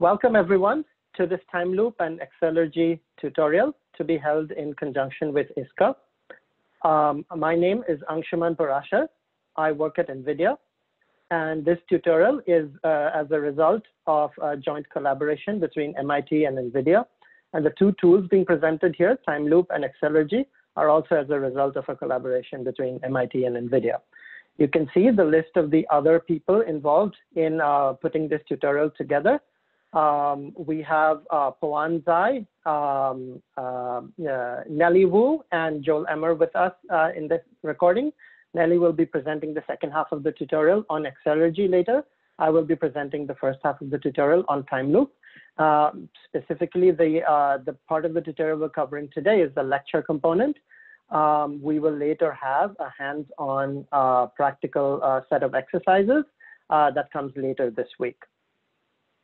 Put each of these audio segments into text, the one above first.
Welcome everyone to this Timeloop and Accelergy tutorial to be held in conjunction with ISCA. Um, my name is Angshuman Parashar. I work at NVIDIA. And this tutorial is uh, as a result of a joint collaboration between MIT and NVIDIA. And the two tools being presented here, Timeloop and Accelergy, are also as a result of a collaboration between MIT and NVIDIA. You can see the list of the other people involved in uh, putting this tutorial together. Um, we have uh, Tsai, um, uh, Nellie Wu, and Joel Emer with us uh, in this recording. Nellie will be presenting the second half of the tutorial on Accelergy later. I will be presenting the first half of the tutorial on Timeloop. Uh, specifically, the, uh, the part of the tutorial we're covering today is the lecture component. Um, we will later have a hands-on uh, practical uh, set of exercises uh, that comes later this week.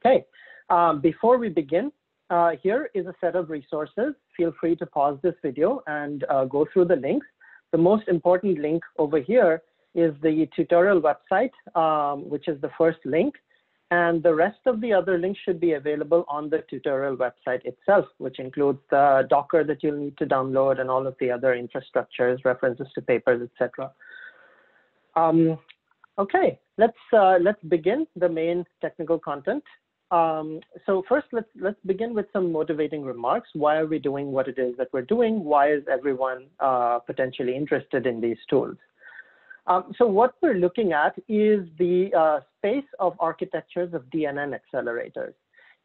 Okay, um, before we begin, uh, here is a set of resources. Feel free to pause this video and uh, go through the links. The most important link over here is the tutorial website, um, which is the first link. And the rest of the other links should be available on the tutorial website itself, which includes the Docker that you'll need to download and all of the other infrastructures, references to papers, etc. Um, okay, let's uh, let's begin the main technical content. Um, so first, let's let's begin with some motivating remarks. Why are we doing what it is that we're doing? Why is everyone uh, potentially interested in these tools? Um, so what we're looking at is the uh, space of architectures of DNN accelerators.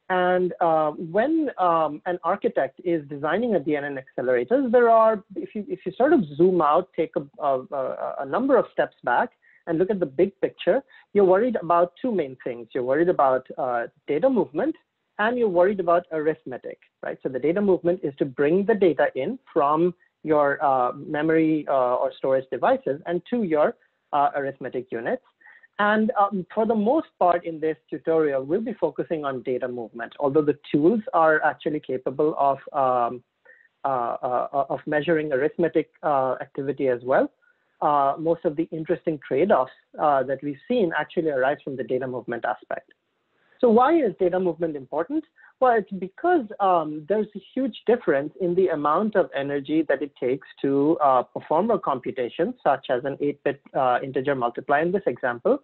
And uh, when um, an architect is designing a DNN accelerator, there are, if you, if you sort of zoom out, take a, a, a number of steps back, and look at the big picture, you're worried about two main things. You're worried about uh, data movement and you're worried about arithmetic, right? So the data movement is to bring the data in from your uh, memory uh, or storage devices and to your uh, arithmetic units. And um, for the most part in this tutorial, we'll be focusing on data movement, although the tools are actually capable of, um, uh, uh, of measuring arithmetic activity as well uh, most of the interesting trade-offs uh, that we've seen actually arise from the data movement aspect. So why is data movement important? Well, it's because um, there's a huge difference in the amount of energy that it takes to uh, perform a computation, such as an 8-bit uh, integer multiply in this example,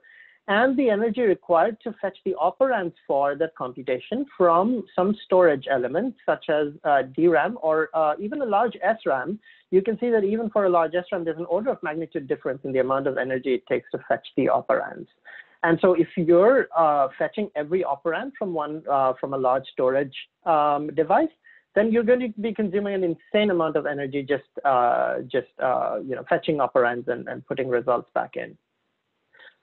and the energy required to fetch the operands for that computation from some storage element, such as uh, DRAM or uh, even a large SRAM, you can see that even for a large SRAM, there's an order of magnitude difference in the amount of energy it takes to fetch the operands. And so if you're uh, fetching every operand from one uh, from a large storage um, device, then you're going to be consuming an insane amount of energy just uh, just uh, you know fetching operands and, and putting results back in.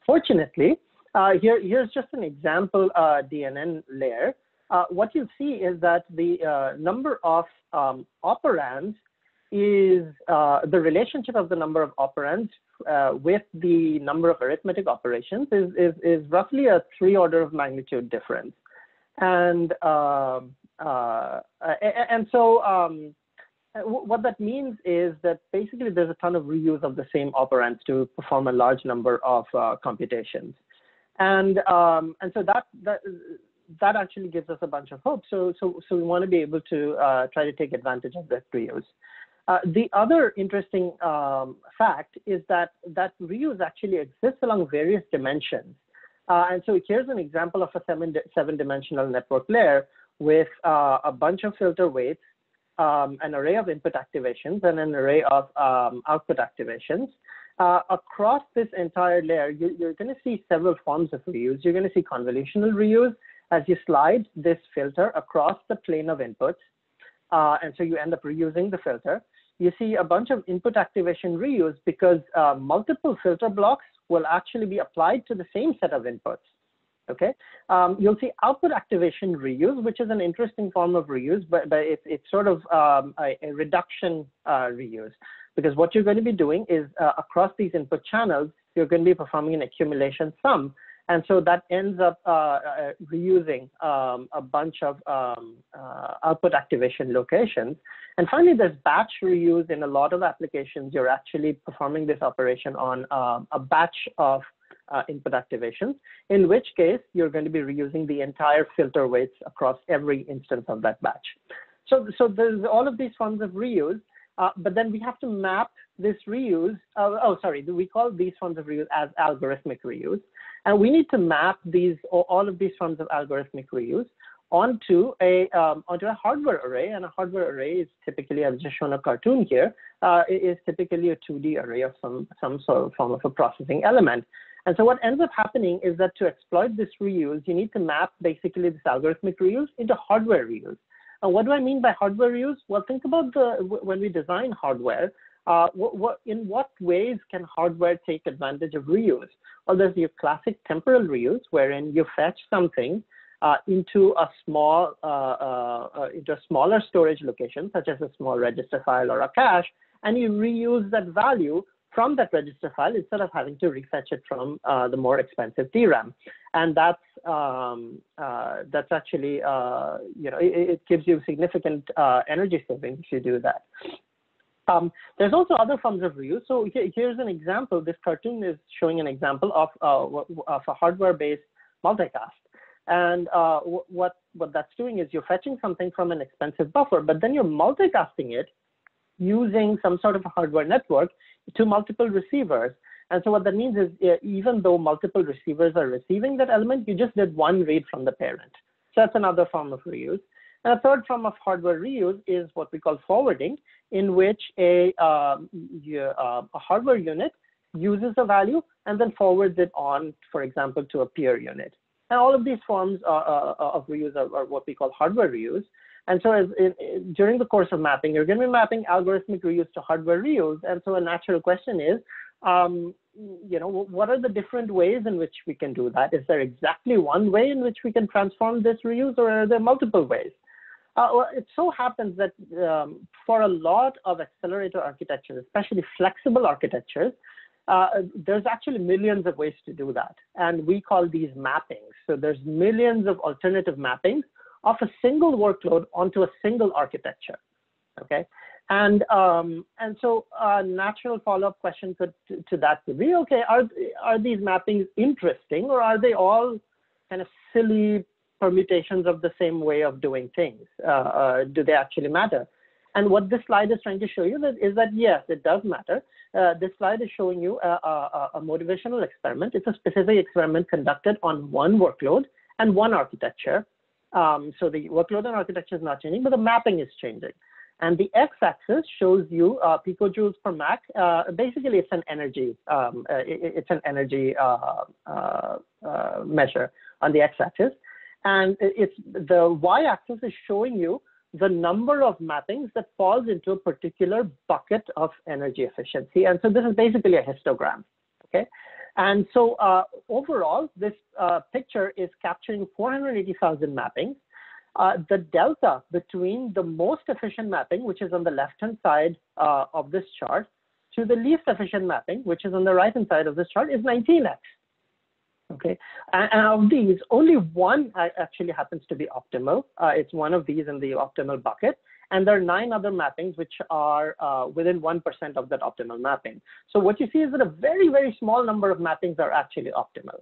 Fortunately, uh, here, here's just an example uh, DNN layer. Uh, what you'll see is that the uh, number of um, operands is uh, the relationship of the number of operands uh, with the number of arithmetic operations is, is, is roughly a three order of magnitude difference. And, um, and so um, what that means is that basically there's a ton of reuse of the same operands to perform a large number of uh, computations. And, um, and so that, that, that actually gives us a bunch of hope. So, so, so we want to be able to uh, try to take advantage of that reuse. Uh, the other interesting um, fact is that that reuse actually exists along various dimensions. Uh, and so here's an example of a seven, seven dimensional network layer with uh, a bunch of filter weights um, an array of input activations and an array of um, output activations. Uh, across this entire layer, you, are going to see several forms of reuse. You're going to see convolutional reuse as you slide this filter across the plane of inputs. Uh, and so you end up reusing the filter. You see a bunch of input activation reuse because uh, multiple filter blocks will actually be applied to the same set of inputs. Okay, um, you'll see output activation reuse, which is an interesting form of reuse, but, but it's, it's sort of um, a, a, reduction uh, reuse. Because what you're going to be doing is uh, across these input channels, you're going to be performing an accumulation sum. And so that ends up uh, uh reusing um, a bunch of um, uh, output activation locations. And finally, there's batch reuse in a lot of applications. You're actually performing this operation on um, a batch of uh, input activations, in which case you're going to be reusing the entire filter weights across every instance of that batch. So, so there's all of these forms of reuse, uh, but then we have to map this reuse, uh, oh, sorry, we call these forms of reuse as algorithmic reuse. And we need to map these, all of these forms of algorithmic reuse onto a um, onto a hardware array, and a hardware array is typically, I've just shown a cartoon here, uh, is typically a 2D array of some some sort of form of a processing element. And so what ends up happening is that to exploit this reuse, you need to map basically this algorithmic reuse into hardware reuse. And what do I mean by hardware reuse? Well, think about the when we design hardware, uh, what, what, in what ways can hardware take advantage of reuse? Well, there's your classic temporal reuse, wherein you fetch something uh, into a small uh, uh, uh, into a smaller storage location, such as a small register file or a cache, and you reuse that value from that register file instead of having to refetch it from uh, the more expensive DRAM. And that's um, uh, that's actually you know it, it, gives you significant energy savings if you do that. Um, there's also other forms of reuse. So here's an example. This cartoon is showing an example of, uh, of a hardware-based multicast. And uh, what, what that's doing is you're fetching something from an expensive buffer, but then you're multicasting it using some sort of a hardware network to multiple receivers. And so what that means is even though multiple receivers are receiving that element, you just did one read from the parent. So that's another form of reuse. And a third form of hardware reuse is what we call forwarding, in which a, um, uh, a hardware unit uses a value and then forwards it on, for example, to a peer unit. And all of these forms are, uh, uh, of reuse are, are, what we call hardware reuse. And so as in, during the course of mapping, you're going to be mapping algorithmic reuse to hardware reuse. And so a natural question is, um, you know, what are the different ways in which we can do that? Is there exactly one way in which we can transform this reuse, or are there multiple ways? Uh, well, it so happens that um, for a lot of accelerator architectures, especially flexible architectures, uh, there's actually millions of ways to do that. And we call these mappings. So there's millions of alternative mappings of a single workload onto a single architecture. Okay. And um, and so a natural follow-up question could, to, to that would be, okay, are, are these mappings interesting or are they all kind of silly permutations of the same way of doing things? Uh, uh, do they actually matter? And what this slide is trying to show you is that yes, it does matter. Uh, this slide is showing you a, a, a, motivational experiment. It's a specific experiment conducted on one workload and one architecture. Um, so the workload and architecture is not changing, but the mapping is changing. And the x-axis shows you uh, picojoules per Mac. Uh, basically, it's an energy. Um, uh, it, it's an energy uh, uh, measure on the x-axis, and it's the y-axis is showing you the number of mappings that falls into a particular bucket of energy efficiency. And so this is basically a histogram, okay? And so uh, overall, this uh, picture is capturing 480,000 mappings. Uh, the delta between the most efficient mapping, which is on the left-hand side uh, of this chart, to the least efficient mapping, which is on the right-hand side of this chart, is 19x. Okay, and, and of these, only one actually happens to be optimal. Uh, it's one of these in the optimal bucket. And there are nine other mappings which are uh, within 1% of that optimal mapping. So what you see is that a very, very small number of mappings are actually optimal.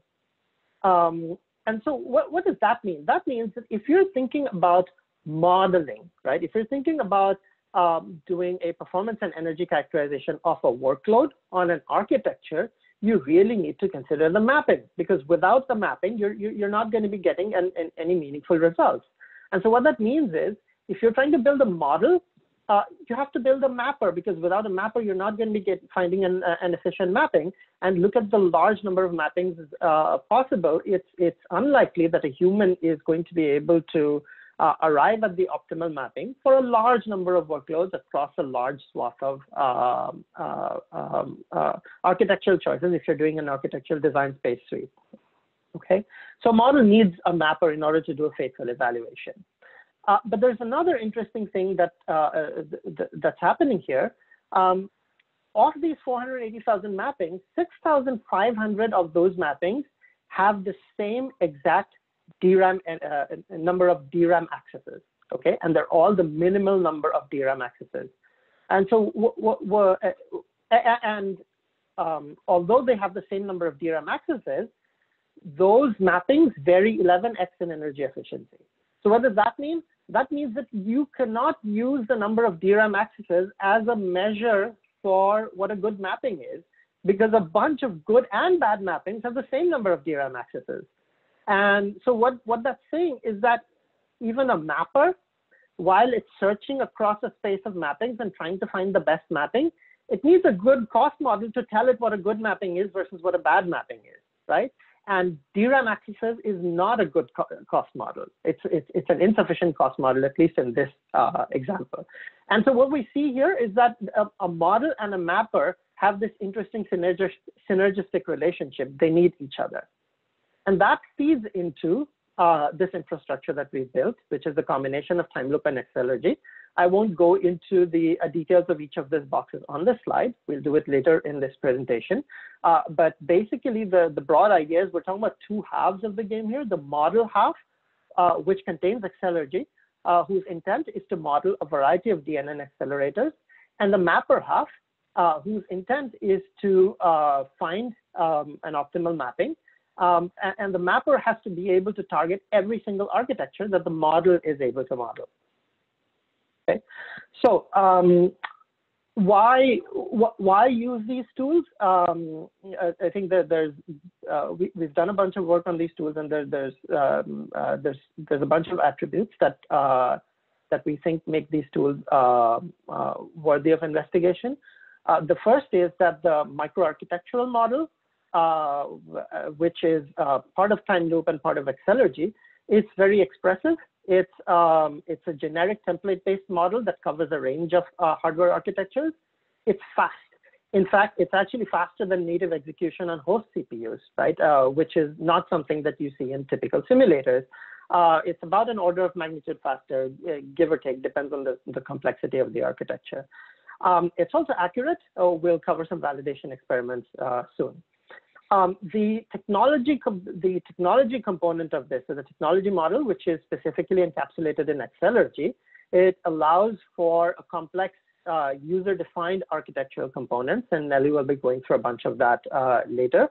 Um, and so what, what does that mean? That means that if you're thinking about modeling, right? If you're thinking about um, doing a performance and energy characterization of a workload on an architecture, you really need to consider the mapping because without the mapping, you're, you're not going to be getting an, an, any meaningful results. And so what that means is if you're trying to build a model, uh, you have to build a mapper because without a mapper, you're not going to be get, finding an, uh, an efficient mapping. And look at the large number of mappings uh, possible. It's, it's unlikely that a human is going to be able to uh, arrive at the optimal mapping for a large number of workloads across a large swath of um, uh, um, uh, architectural choices if you're doing an architectural design space suite. Okay, so a model needs a mapper in order to do a faithful evaluation. Uh, but there's another interesting thing that uh, uh, th th that's happening here. Um, of these 480,000 mappings, 6,500 of those mappings have the same exact DRAM uh, number of DRAM accesses, okay? And they're all the minimal number of DRAM accesses. And so, uh, and um, although they have the same number of DRAM accesses, those mappings vary 11x in energy efficiency. So what does that mean? That means that you cannot use the number of DRAM accesses as a measure for what a good mapping is, because a bunch of good and bad mappings have the same number of DRAM accesses. And so what, what that's saying is that even a mapper, while it's searching across a space of mappings and trying to find the best mapping, it needs a good cost model to tell it what a good mapping is versus what a bad mapping is, right? And DRAM accesses is not a good co cost model. It's, it's, it's an insufficient cost model, at least in this uh, example. And so what we see here is that a, a model and a mapper have this interesting synergistic relationship. They need each other. And that feeds into uh, this infrastructure that we've built, which is the combination of Timeloop and Accelergy. I won't go into the uh, details of each of these boxes on this slide. We'll do it later in this presentation. Uh, but basically, the, the broad idea is we're talking about two halves of the game here. The model half, uh, which contains Accelergy, uh, whose intent is to model a variety of DNN accelerators, and the mapper half, uh, whose intent is to uh, find um, an optimal mapping. Um, and, and the mapper has to be able to target every single architecture that the model is able to model. Okay, so um, why why use these tools? Um, I, I, think that there's uh, we, have done a bunch of work on these tools, and there, there's um, uh, there's there's a bunch of attributes that uh, that we think make these tools uh, uh, worthy of investigation. Uh, the first is that the microarchitectural model, which is part of Timeloop and part of Accelergy, is very expressive it's, um, it's a generic template-based model that covers a range of uh, hardware architectures. It's fast. In fact, it's actually faster than native execution on host CPUs, right? Uh, which is not something that you see in typical simulators. Uh, it's about an order of magnitude faster, uh, give or take, depends on the, the complexity of the architecture. Um, it's also accurate. Oh, we'll cover some validation experiments uh, soon. Um, the technology the technology component of this, so the technology model, which is specifically encapsulated in Accelergy, it allows for a complex uh, user-defined architectural components, and Nellie will be going through a bunch of that uh, later.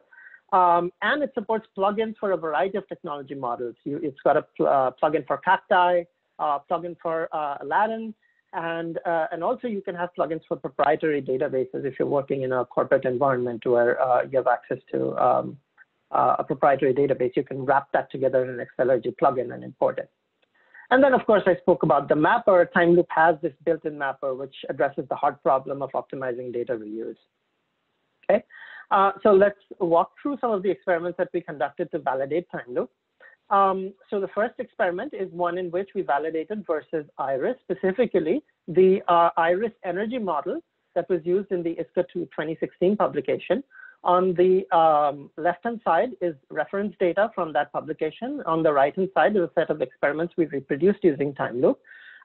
Um, and it supports plugins for a variety of technology models. You, it's got a pl uh, plugin for Cacti, uh, plugin for uh, Aladdin, and, uh, and also you can have plugins for proprietary databases if you're working in a corporate environment where uh, you have access to um, uh, a proprietary database. You can wrap that together in an Accelergy plugin and import it. And then, of course, I spoke about the mapper. Timeloop has this built-in mapper, which addresses the hard problem of optimizing data reuse. Okay, uh, so let's walk through some of the experiments that we conducted to validate Timeloop. Um, so the first experiment is one in which we validated versus Eyeriss, specifically the uh, Eyeriss energy model that was used in the ISCA 2 2016 publication. On the um, left-hand side is reference data from that publication. On the right-hand side is a set of experiments we reproduced using Timeloop.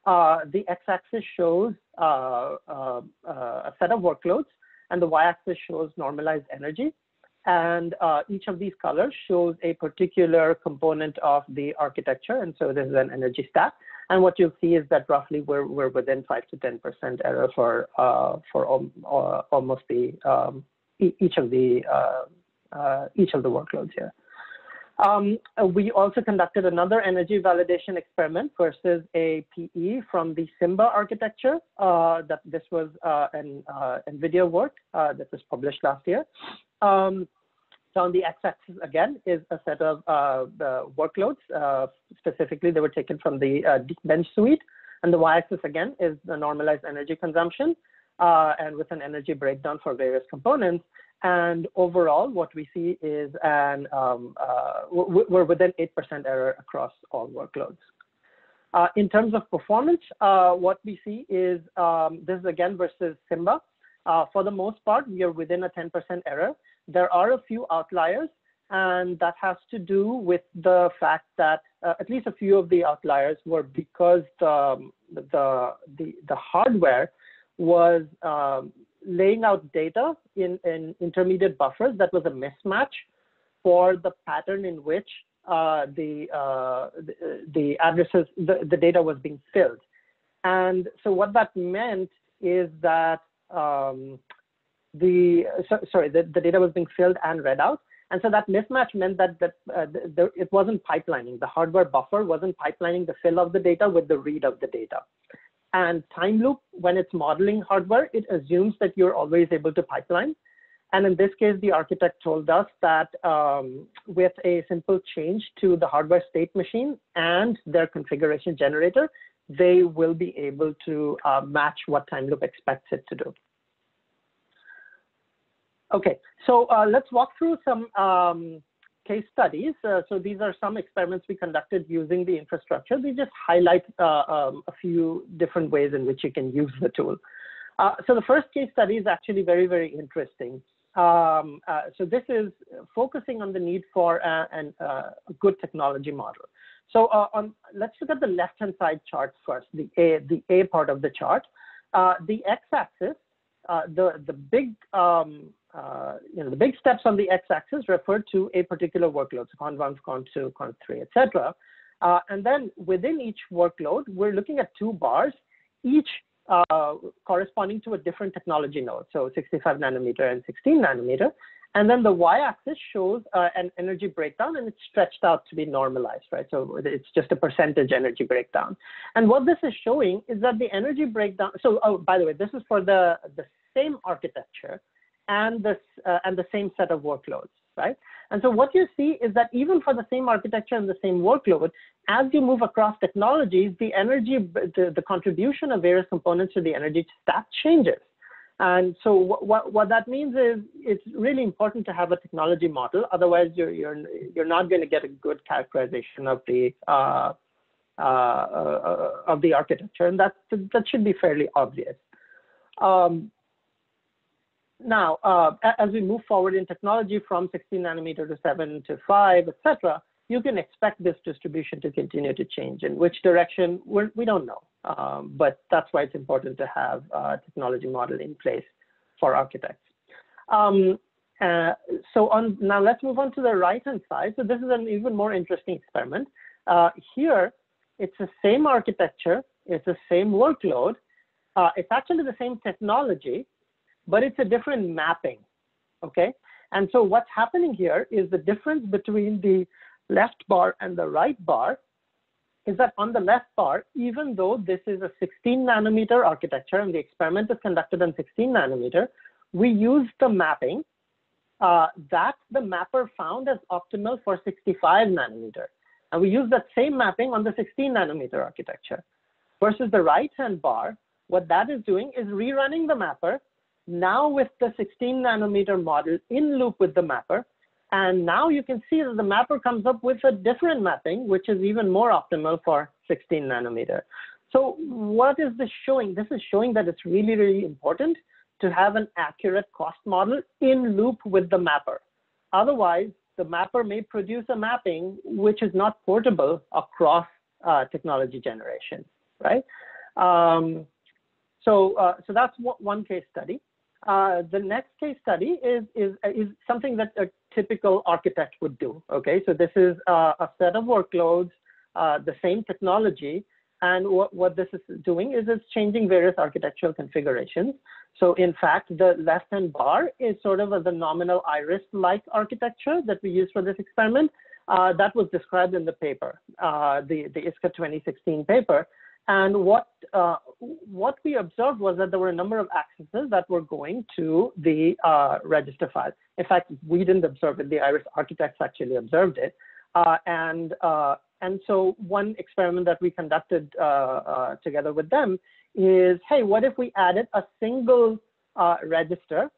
Uh, the x-axis shows uh, uh, uh a set of workloads, and the y-axis shows normalized energy. And uh, each of these colors shows a particular component of the architecture. And so this is an energy stack. And what you'll see is that roughly we're, we're within 5 to 10% error for, uh, for uh, almost the, um, each of the, uh, uh, each of the workloads here. Um, we also conducted another energy validation experiment versus a PE from the Simba architecture. Uh, that this was uh, an uh, NVIDIA work uh, that was published last year. Um, so on the x-axis again is a set of uh, workloads. Uh, specifically, they were taken from the uh, bench suite. And the y-axis again is the normalized energy consumption uh, and with an energy breakdown for various components. And overall, what we see is an um, uh, we're within 8% error across all workloads. Uh, in terms of performance, what we see is um, this is again versus Simba. for the most part, we are within a 10% error. There are a few outliers, and that has to do with the fact that uh, at least a few of the outliers were because the, the, the, the hardware was um, laying out data in, in intermediate buffers that was a mismatch for the pattern in which uh, the, uh, the, the addresses, the, the data was being filled. And so what that meant is that um, the so, sorry the, the data was being filled and read out. And so that mismatch meant that, that uh, it wasn't pipelining. The hardware buffer wasn't pipelining the fill of the data with the read of the data. And Timeloop when it's modeling hardware it assumes that you're always able to pipeline. And in this case, the architect told us that um, with a simple change to the hardware state machine and their configuration generator, they will be able to uh, match what Timeloop expects it to do. Okay, so uh, let's walk through some um, case studies. Uh, so these are some experiments we conducted using the infrastructure. They just highlight uh, um, a few different ways in which you can use the tool. Uh, so the first case study is actually very, very interesting. Um, uh, so this is focusing on the need for uh, an, uh, a good technology model. So on, let's look at the left-hand side chart first, the A, the A part of the chart. The x-axis, the the big um, you know the big steps on the x-axis refer to a particular workload, so con one, con two, con three, etc. and then within each workload, we're looking at two bars, each uh, corresponding to a different technology node, so 65 nanometer and 16 nanometer. And then the y-axis shows uh, an energy breakdown, and it's stretched out to be normalized, right? So it's just a percentage energy breakdown. And what this is showing is that the energy breakdown. So, oh, by the way, this is for the the same architecture and this uh, and the same set of workloads, right? And so what you see is that even for the same architecture and the same workload, as you move across technologies, the energy, the, the contribution of various components to the energy stack changes. And so what, what, what, that means is it's really important to have a technology model. Otherwise, you're, you're, you're not going to get a good characterization of the, uh, uh, uh, of the architecture. And that, that should be fairly obvious. Um, now, uh, as we move forward in technology from 16 nanometer to 7 to 5, et cetera, you can expect this distribution to continue to change. In which direction, we're, we do not know. Um, but that's why it's important to have a technology model in place for architects. Um, uh, so on, now let's move on to the right-hand side. So this is an even more interesting experiment. Uh, here, it's the same architecture, it's the same workload, uh, it's actually the same technology, but it's a different mapping, okay? And so what's happening here is the difference between the left bar and the right bar is that on the left bar, even though this is a 16 nanometer architecture and the experiment is conducted on 16 nanometer, we use the mapping uh, that the mapper found as optimal for 65 nanometer. And we use that same mapping on the 16 nanometer architecture. Versus the right-hand bar, what that is doing is rerunning the mapper now with the 16 nanometer model in loop with the mapper. And now you can see that the mapper comes up with a different mapping, which is even more optimal for 16 nanometer. So what is this showing? This is showing that it's really, really important to have an accurate cost model in loop with the mapper. Otherwise, the mapper may produce a mapping which is not portable across uh, technology generation, right? Um, so, uh, so that's one case study. Uh, the next case study is, is, is something that a typical architect would do. Okay, so this is uh, a set of workloads, uh, the same technology, and what, what this is doing is it's changing various architectural configurations. So in fact, the left-hand bar is sort of a, the nominal Eyeriss-like architecture that we use for this experiment. Uh, that was described in the paper, uh, the, the ISCA 2016 paper. And what, uh, what we observed was that there were a number of accesses that were going to the uh, register file. In fact, we didn't observe it, the Eyeriss architects actually observed it. Uh, and, uh, and so one experiment that we conducted uh, uh, together with them is, hey, what if we added a single register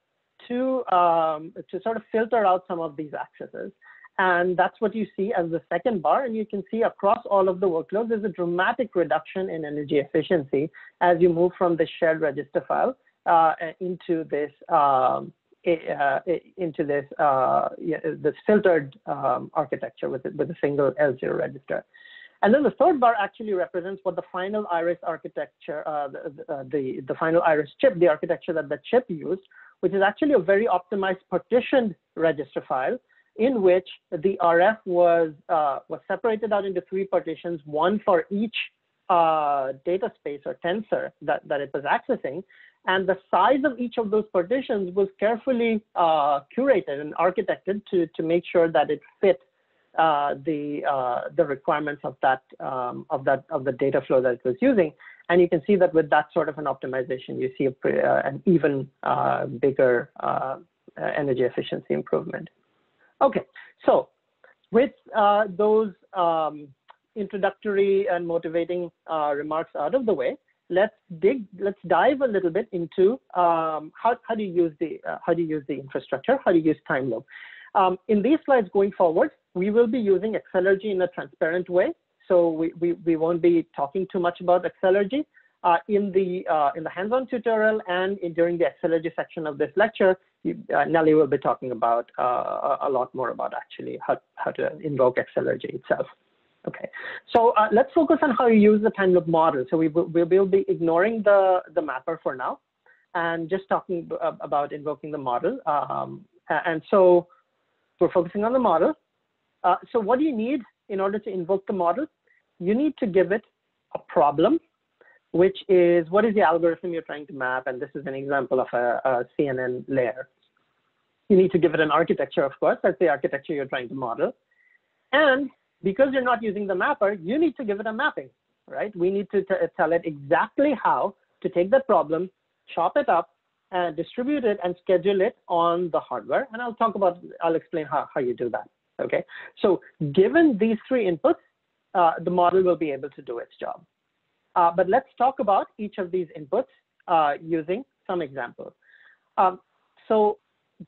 to, um, to sort of filter out some of these accesses? And that's what you see as the second bar. And you can see across all of the workloads, there's a dramatic reduction in energy efficiency as you move from the shared register file uh, into this um, uh, into this uh, this filtered um, architecture with with a single L0 register. And then the third bar actually represents what the final Eyeriss architecture, uh, the, uh, the, the final Eyeriss chip, the architecture that the chip used, which is actually a very optimized partitioned register file in which the RF was, uh, was separated out into three partitions, one for each uh, data space or tensor that, that it was accessing. And the size of each of those partitions was carefully uh, curated and architected to, to make sure that it fit uh, the uh, the requirements of that um, of that of the data flow that it was using. And you can see that with that sort of an optimization, you see a, uh, an even uh, bigger uh, energy efficiency improvement. Okay, so with those um, introductory and motivating remarks out of the way, let's dig, let's dive a little bit into um, how, how do you use the how do you use the infrastructure, how do you use Timeloop. Um, in these slides going forward, we will be using Accelergy in a transparent way. So we, we, we won't be talking too much about Accelergy. Uh, in the uh, in the hands-on tutorial and in, during the Accelergy section of this lecture, uh, Nellie will be talking about uh, a lot more about actually how, how to invoke Accelergy itself. Okay, so uh, let's focus on how you use the Timeloop model. So we will, we will be ignoring the, the mapper for now and just talking about invoking the model. Um, and so we're focusing on the model. Uh, so what do you need in order to invoke the model? You need to give it a problem, which is what is the algorithm you're trying to map? And this is an example of a, a CNN layer. You need to give it an architecture, of course. That's the architecture you're trying to model. And because you're not using the mapper, you need to give it a mapping, right? We need to tell it exactly how to take that problem, chop it up, and distribute it and schedule it on the hardware. And I'll talk about, I'll explain how, how you do that. Okay, so given these three inputs, uh, the model will be able to do its job. Uh, but let's talk about each of these inputs uh, using some examples. Um, so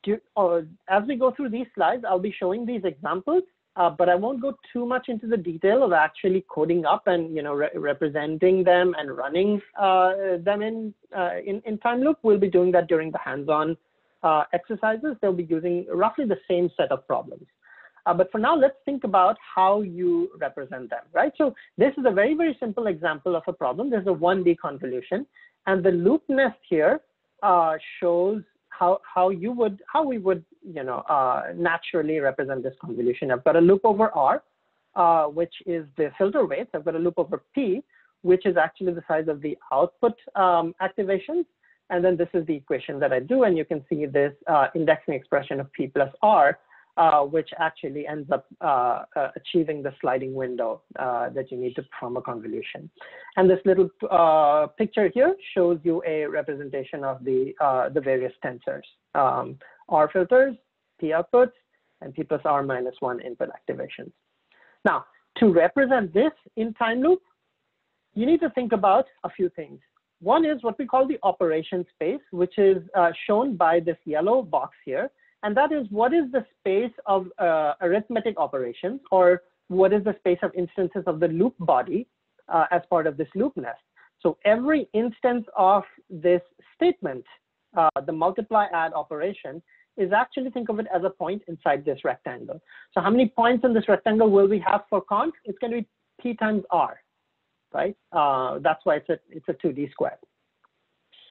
do, uh, as we go through these slides, I'll be showing these examples uh, but I won't go too much into the detail of actually coding up and you know re representing them and running uh, them in, uh, in in Timeloop. We'll be doing that during the hands-on uh, exercises. They'll be using roughly the same set of problems. But for now, let's think about how you represent them, right? So this is a very, very simple example of a problem. There's a 1D convolution, and the loop nest here uh, shows how how you would how we would you know uh, naturally represent this convolution. I've got a loop over R, uh, which is the filter weights. I've got a loop over P, which is actually the size of the output um, activations. And then this is the equation that I do, and you can see this uh, indexing expression of P plus R uh, which actually ends up uh, uh, achieving the sliding window uh, that you need to form a convolution. And this little uh, picture here shows you a representation of the, the various tensors, um, R filters, P outputs, and P plus R minus one input activations. Now, to represent this in Timeloop, you need to think about a few things. One is what we call the operation space, which is shown by this yellow box here and that is what is the space of uh, arithmetic operations or what is the space of instances of the loop body uh, as part of this loop nest. So every instance of this statement, uh, the multiply add operation, is actually think of it as a point inside this rectangle. So how many points in this rectangle will we have for const? It's going to be p times r, right? Uh, that's why it's a, it's a 2D square.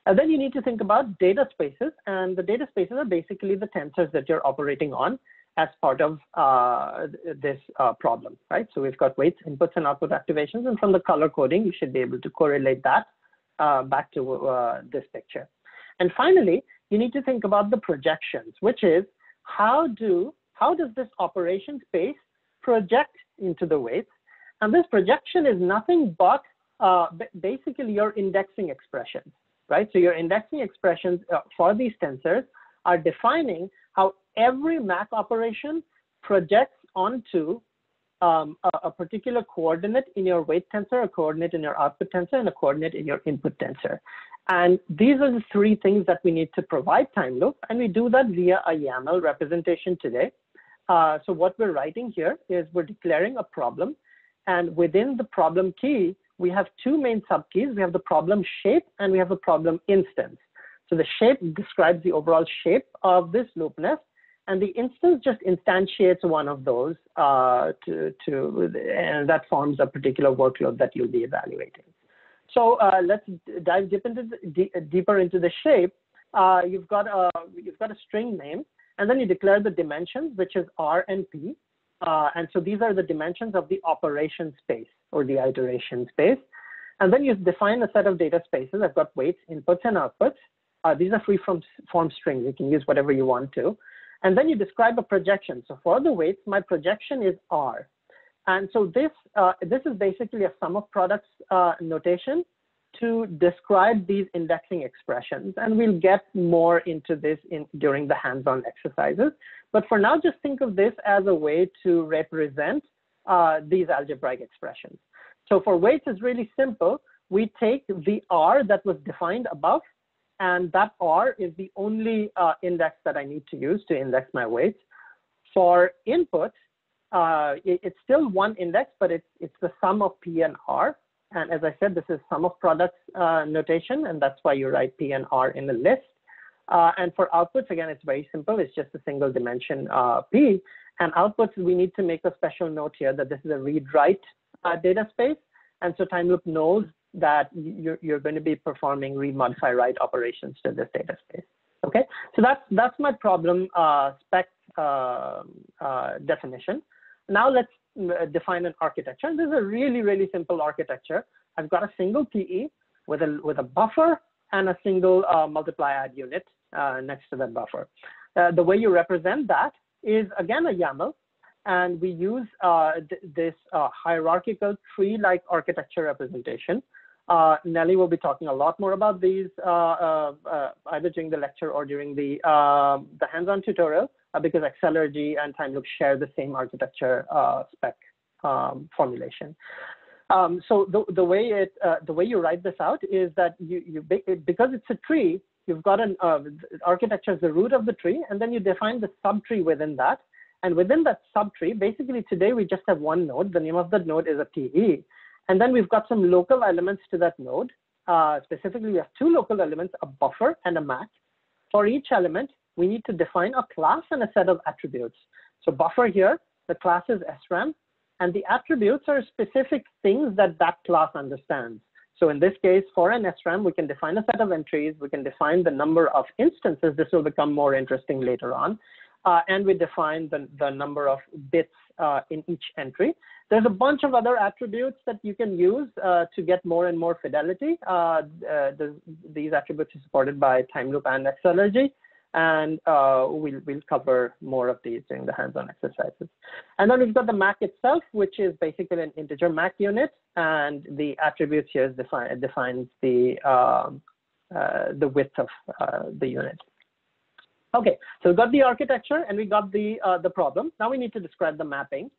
And then you need to think about data spaces, and the data spaces are basically the tensors that you're operating on as part of uh, this uh, problem, right? So we've got weights, inputs, and output activations, and from the color coding, you should be able to correlate that uh, back to uh, this picture. And finally, you need to think about the projections, which is how do how does this operation space project into the weights? And this projection is nothing but uh, basically your indexing expressions right? So your indexing expressions uh, for these tensors are defining how every map operation projects onto um, a, a, particular coordinate in your weight tensor, a coordinate in your output tensor, and a coordinate in your input tensor. And these are the three things that we need to provide Timeloop, and we do that via a YAML representation today. Uh, so what we're writing here is we're declaring a problem, and within the problem key, we have two main subkeys. We have the problem shape and we have the problem instance. So the shape describes the overall shape of this loop nest, and the instance just instantiates one of those uh, to, to, and that forms a particular workload that you'll be evaluating. So uh, let's dive deep into the, deeper into the shape. Uh, you've got a you've got a string name, and then you declare the dimensions, which is r and p. Uh, and so these are the dimensions of the operation space or the iteration space. And then you define a set of data spaces. I've got weights, inputs, and outputs. Uh, these are free from form strings. You can use whatever you want to. And then you describe a projection. So for the weights, my projection is R. And so this, uh, this is basically a sum of products uh, notation to describe these indexing expressions. And we'll get more into this in, during the hands-on exercises. But for now, just think of this as a way to represent uh, these algebraic expressions. So for weights, it's really simple. We take the R that was defined above, and that R is the only uh, index that I need to use to index my weights. For input, uh, it, it's still one index, but it's, it's the sum of P and R. And as I said, this is sum of products uh, notation, and that's why you write P and R in the list. Uh, and for outputs, again, it's very simple. It's just a single dimension uh, P. And outputs, we need to make a special note here that this is a read-write uh, data space. And so Timeloop knows that you're, you're going to be performing read, modify, write operations to this data space. Okay, so that's, that's my problem uh, spec uh, definition. Now let's define an architecture. This is a really, really simple architecture. I've got a single PE with a, with a buffer and a single uh, multiply add unit uh, next to that buffer. the way you represent that is again a YAML and we use uh, th this uh, hierarchical tree-like architecture representation. Uh, Nellie will be talking a lot more about these uh, uh, uh, either during the lecture or during the, the hands-on tutorial because Accelergy and Timeloop share the same architecture spec um, formulation. Um, so the, the way it the way you write this out is that you you because it's a tree you've got an architecture as the root of the tree and then you define the subtree within that and within that subtree, basically today we just have one node. The name of that node is a TE. And then we've got some local elements to that node. Uh, specifically, we have two local elements, a buffer and a mat. For each element, we need to define a class and a set of attributes. So buffer here, the class is SRAM, and the attributes are specific things that that class understands. So in this case, for an SRAM, we can define a set of entries. We can define the number of instances. This will become more interesting later on uh, and we define the, the number of bits uh, in each entry. There's a bunch of other attributes that you can use uh, to get more and more fidelity. Uh, uh, the, these attributes are supported by Timeloop and Accelergy, and uh, we'll, we'll cover more of these during the hands-on exercises. And then we've got the MAC itself, which is basically an integer MAC unit, and the attributes here define, defines the, um, the width of the unit. Okay, so we've got the architecture and we got the, uh, the problem. Now we need to describe the mapping.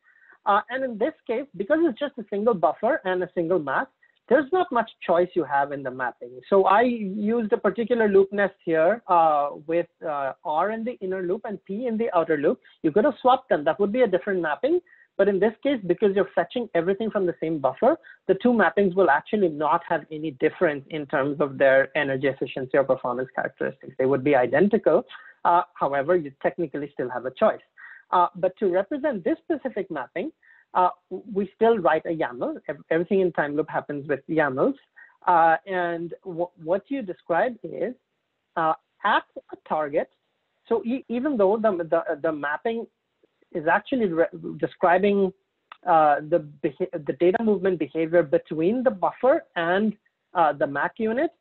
Uh, and in this case, because it's just a single buffer and a single map, there's not much choice you have in the mapping. So I used a particular loop nest here uh, with uh, R in the inner loop and P in the outer loop. You could have swapped them. That would be a different mapping. But in this case, because you're fetching everything from the same buffer, the two mappings will actually not have any difference in terms of their energy efficiency or performance characteristics. They would be identical. Uh, however, you technically still have a choice. Uh, but to represent this specific mapping, uh, we still write a YAML. Everything in Timeloop happens with YAMLs. Uh, and what you describe is uh, at a target. So e even though the, the, the, mapping is actually describing uh, the, the data movement behavior between the buffer and the MAC unit,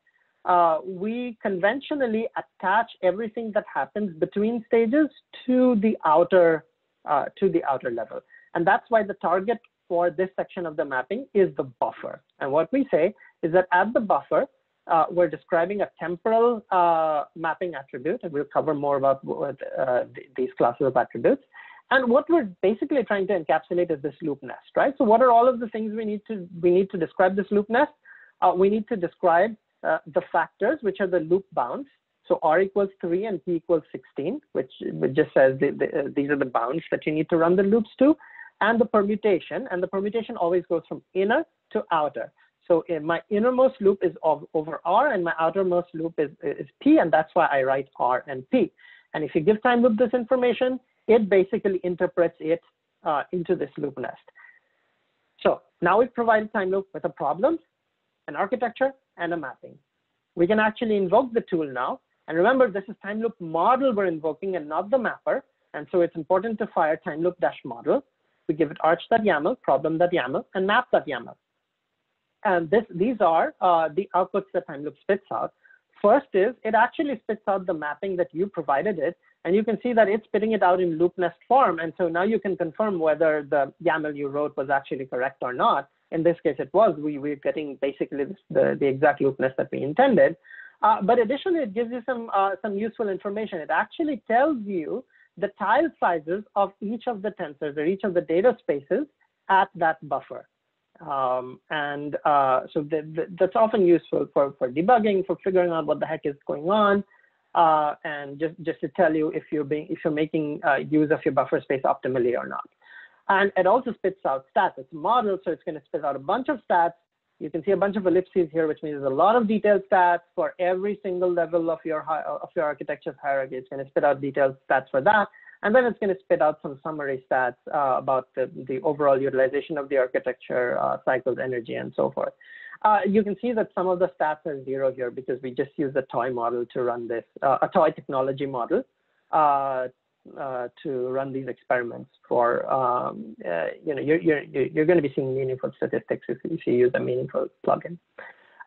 uh, we conventionally attach everything that happens between stages to the outer uh, to the outer level. And that's why the target for this section of the mapping is the buffer. And what we say is that at the buffer, uh, we're describing a temporal uh, mapping attribute, and we'll cover more about what, uh, these classes of attributes. And what we're basically trying to encapsulate is this loop nest, right? So what are all of the things we need to we need to describe this loop nest? Uh, we need to describe uh, the factors, which are the loop bounds. So R equals 3 and P equals 16, which, which just says the, the, uh, these are the bounds that you need to run the loops to, and the permutation. And the permutation always goes from inner to outer. So in my innermost loop is over R, and my outermost loop is, is P, and that's why I write R and P. And if you give Timeloop this information, it basically interprets it uh, into this loop nest. So now we've provided Timeloop with a problem, an architecture, and a mapping. We can actually invoke the tool now. And remember, this is Timeloop model we're invoking and not the mapper. And so it's important to fire Timeloop dash model. We give it arch.yaml, problem.yaml, and map.yaml. And this, these are uh, the outputs that Timeloop spits out. First is it actually spits out the mapping that you provided it. And you can see that it's spitting it out in loop nest form. And so now you can confirm whether the YAML you wrote was actually correct or not. In this case, it was. We, we're getting basically the, the exact loop nest that we intended. Uh, but additionally, it gives you some, uh, some useful information. It actually tells you the tile sizes of each of the tensors or each of the data spaces at that buffer. Um, and uh, so the, the, that's often useful for, for debugging, for figuring out what the heck is going on, uh, and just, just to tell you if you're being if you're making uh, use of your buffer space optimally or not. And it also spits out stats. It's a model, so it's going to spit out a bunch of stats. You can see a bunch of ellipses here, which means there's a lot of detailed stats for every single level of your of your architecture's hierarchy. It's going to spit out detailed stats for that. And then it's going to spit out some summary stats uh, about the, the overall utilization of the architecture, uh, cycles, energy, and so forth. Uh, you can see that some of the stats are zero here because we just use a toy model to run this, uh, a toy technology model uh, to run these experiments for, um, you know, you're, you're, you're going to be seeing meaningful statistics if, if you use a meaningful plugin.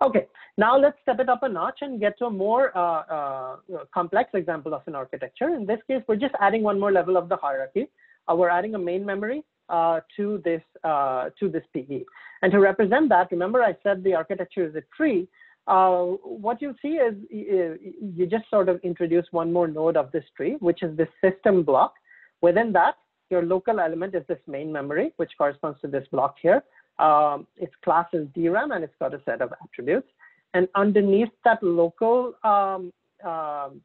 Okay, now let's step it up a notch and get to a more uh, uh, complex example of an architecture. In this case, we're just adding one more level of the hierarchy. Uh, we're adding a main memory uh, to this uh, to this PE. And to represent that, remember I said the architecture is a tree. Uh, what you see is you just sort of introduce one more node of this tree, which is this system block. Within that, your local element is this main memory, which corresponds to this block here. Um, its class is DRAM and it's got a set of attributes. And underneath that local, um, um,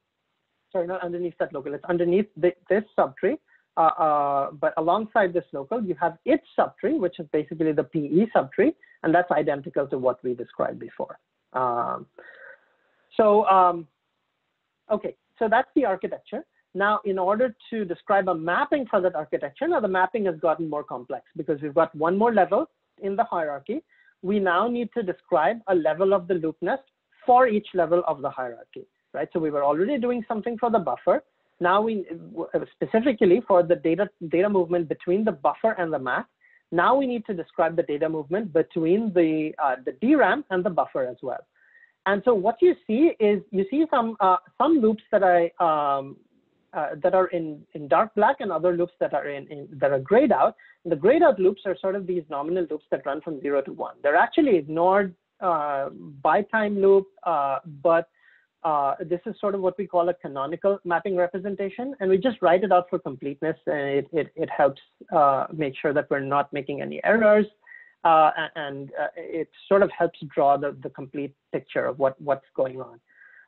sorry, not underneath that local, it's underneath the, this subtree. Uh, uh, but alongside this local, you have its subtree, which is basically the PE subtree, and that's identical to what we described before. Um, so, um, okay, so that's the architecture. Now, in order to describe a mapping for that architecture, now the mapping has gotten more complex because we've got one more level in the hierarchy, we now need to describe a level of the loop nest for each level of the hierarchy, right? So we were already doing something for the buffer. Now we, specifically for the data, data movement between the buffer and the map, now we need to describe the data movement between the, uh, the DRAM and the buffer as well. And so what you see is you see some, uh, some loops that I um, uh, that are in, in dark black and other loops that are in, in that are grayed out. And the grayed out loops are sort of these nominal loops that run from zero to one. They're actually ignored uh, by Timeloop, uh, but uh, this is sort of what we call a canonical mapping representation. And we just write it out for completeness and it, it, it helps uh, make sure that we're not making any errors. Uh, and it sort of helps draw the, the complete picture of what, what's going on.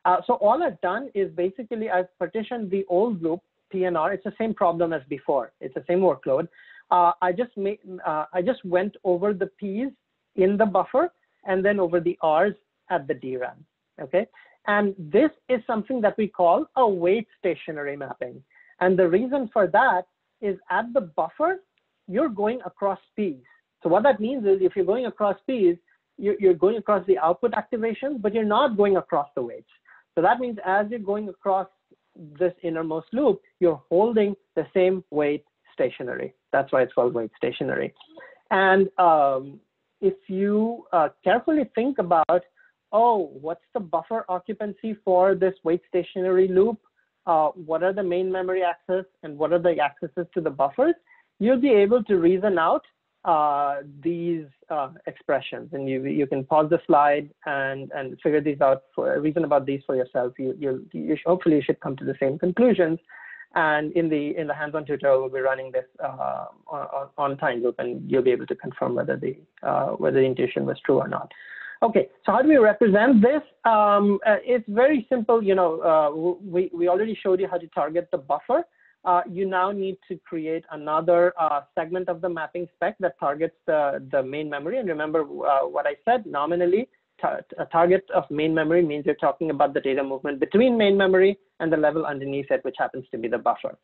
Uh, so all I've done is basically I've partitioned the old loop PNR. It's the same problem as before. It's the same workload. Uh, I just made, uh, I just went over the P's in the buffer and then over the R's at the DRAM. Okay, and this is something that we call a weight stationary mapping. And the reason for that is at the buffer, you're going across P's. So what that means is if you're going across P's, you're, going across the output activations, but you're not going across the weights. So that means as you're going across this innermost loop, you're holding the same weight stationary. That's why it's called weight stationary. And um, if you uh, carefully think about, oh, what's the buffer occupancy for this weight stationary loop? Uh, what are the main memory access and what are the accesses to the buffers? You'll be able to reason out uh, these uh, expressions and you you can pause the slide and and figure these out for reason about these for yourself you you, you hopefully you should come to the same conclusions and in the in the hands-on tutorial we'll be running this uh, on, on Timeloop and you'll be able to confirm whether the uh, whether the intuition was true or not okay so how do we represent this um, uh, it's very simple you know uh, we we already showed you how to target the buffer uh, you now need to create another uh, segment of the mapping spec that targets the, the main memory. And remember uh, what I said, nominally, a target of main memory means you're talking about the data movement between main memory and the level underneath it, which happens to be the buffer.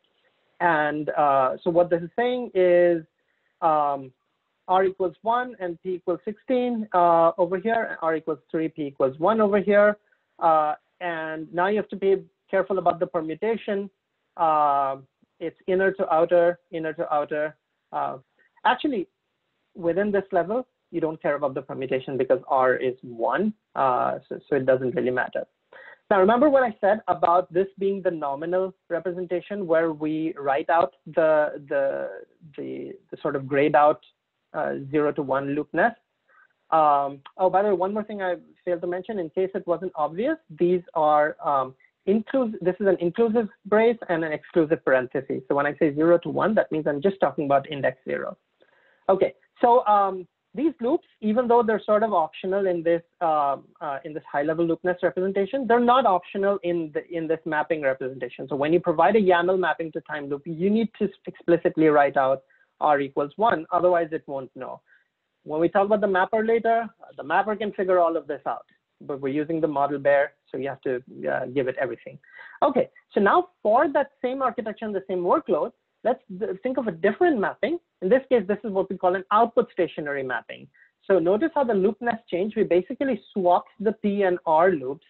And uh, so what this is saying is um, r equals 1 and p equals 16 uh, over here, r equals 3, p equals 1 over here. Uh, and now you have to be careful about the permutation uh, it's inner to outer, inner to outer. Uh, actually, within this level, you don't care about the permutation because R is one, uh, so, so it doesn't really matter. Now, remember what I said about this being the nominal representation where we write out the, the, the, the sort of grayed out zero to one loop nest. Um, oh, by the way, one more thing I failed to mention in case it wasn't obvious, these are um, inclusive, this is an inclusive brace and an exclusive parenthesis. So when I say zero to one, that means I'm just talking about index zero. Okay, so um, these loops, even though they're sort of optional in this uh, uh, in this high-level loop nest representation, they're not optional in the in this mapping representation. So when you provide a YAML mapping to Timeloop, you need to explicitly write out r equals one, otherwise it won't know. When we talk about the mapper later, the mapper can figure all of this out, but we're using the model bare, so you have to uh, give it everything. Okay, so now for that same architecture and the same workload, let's think of a different mapping. In this case, this is what we call an output stationary mapping. So notice how the loop nest changed. We basically swapped the P and R loops,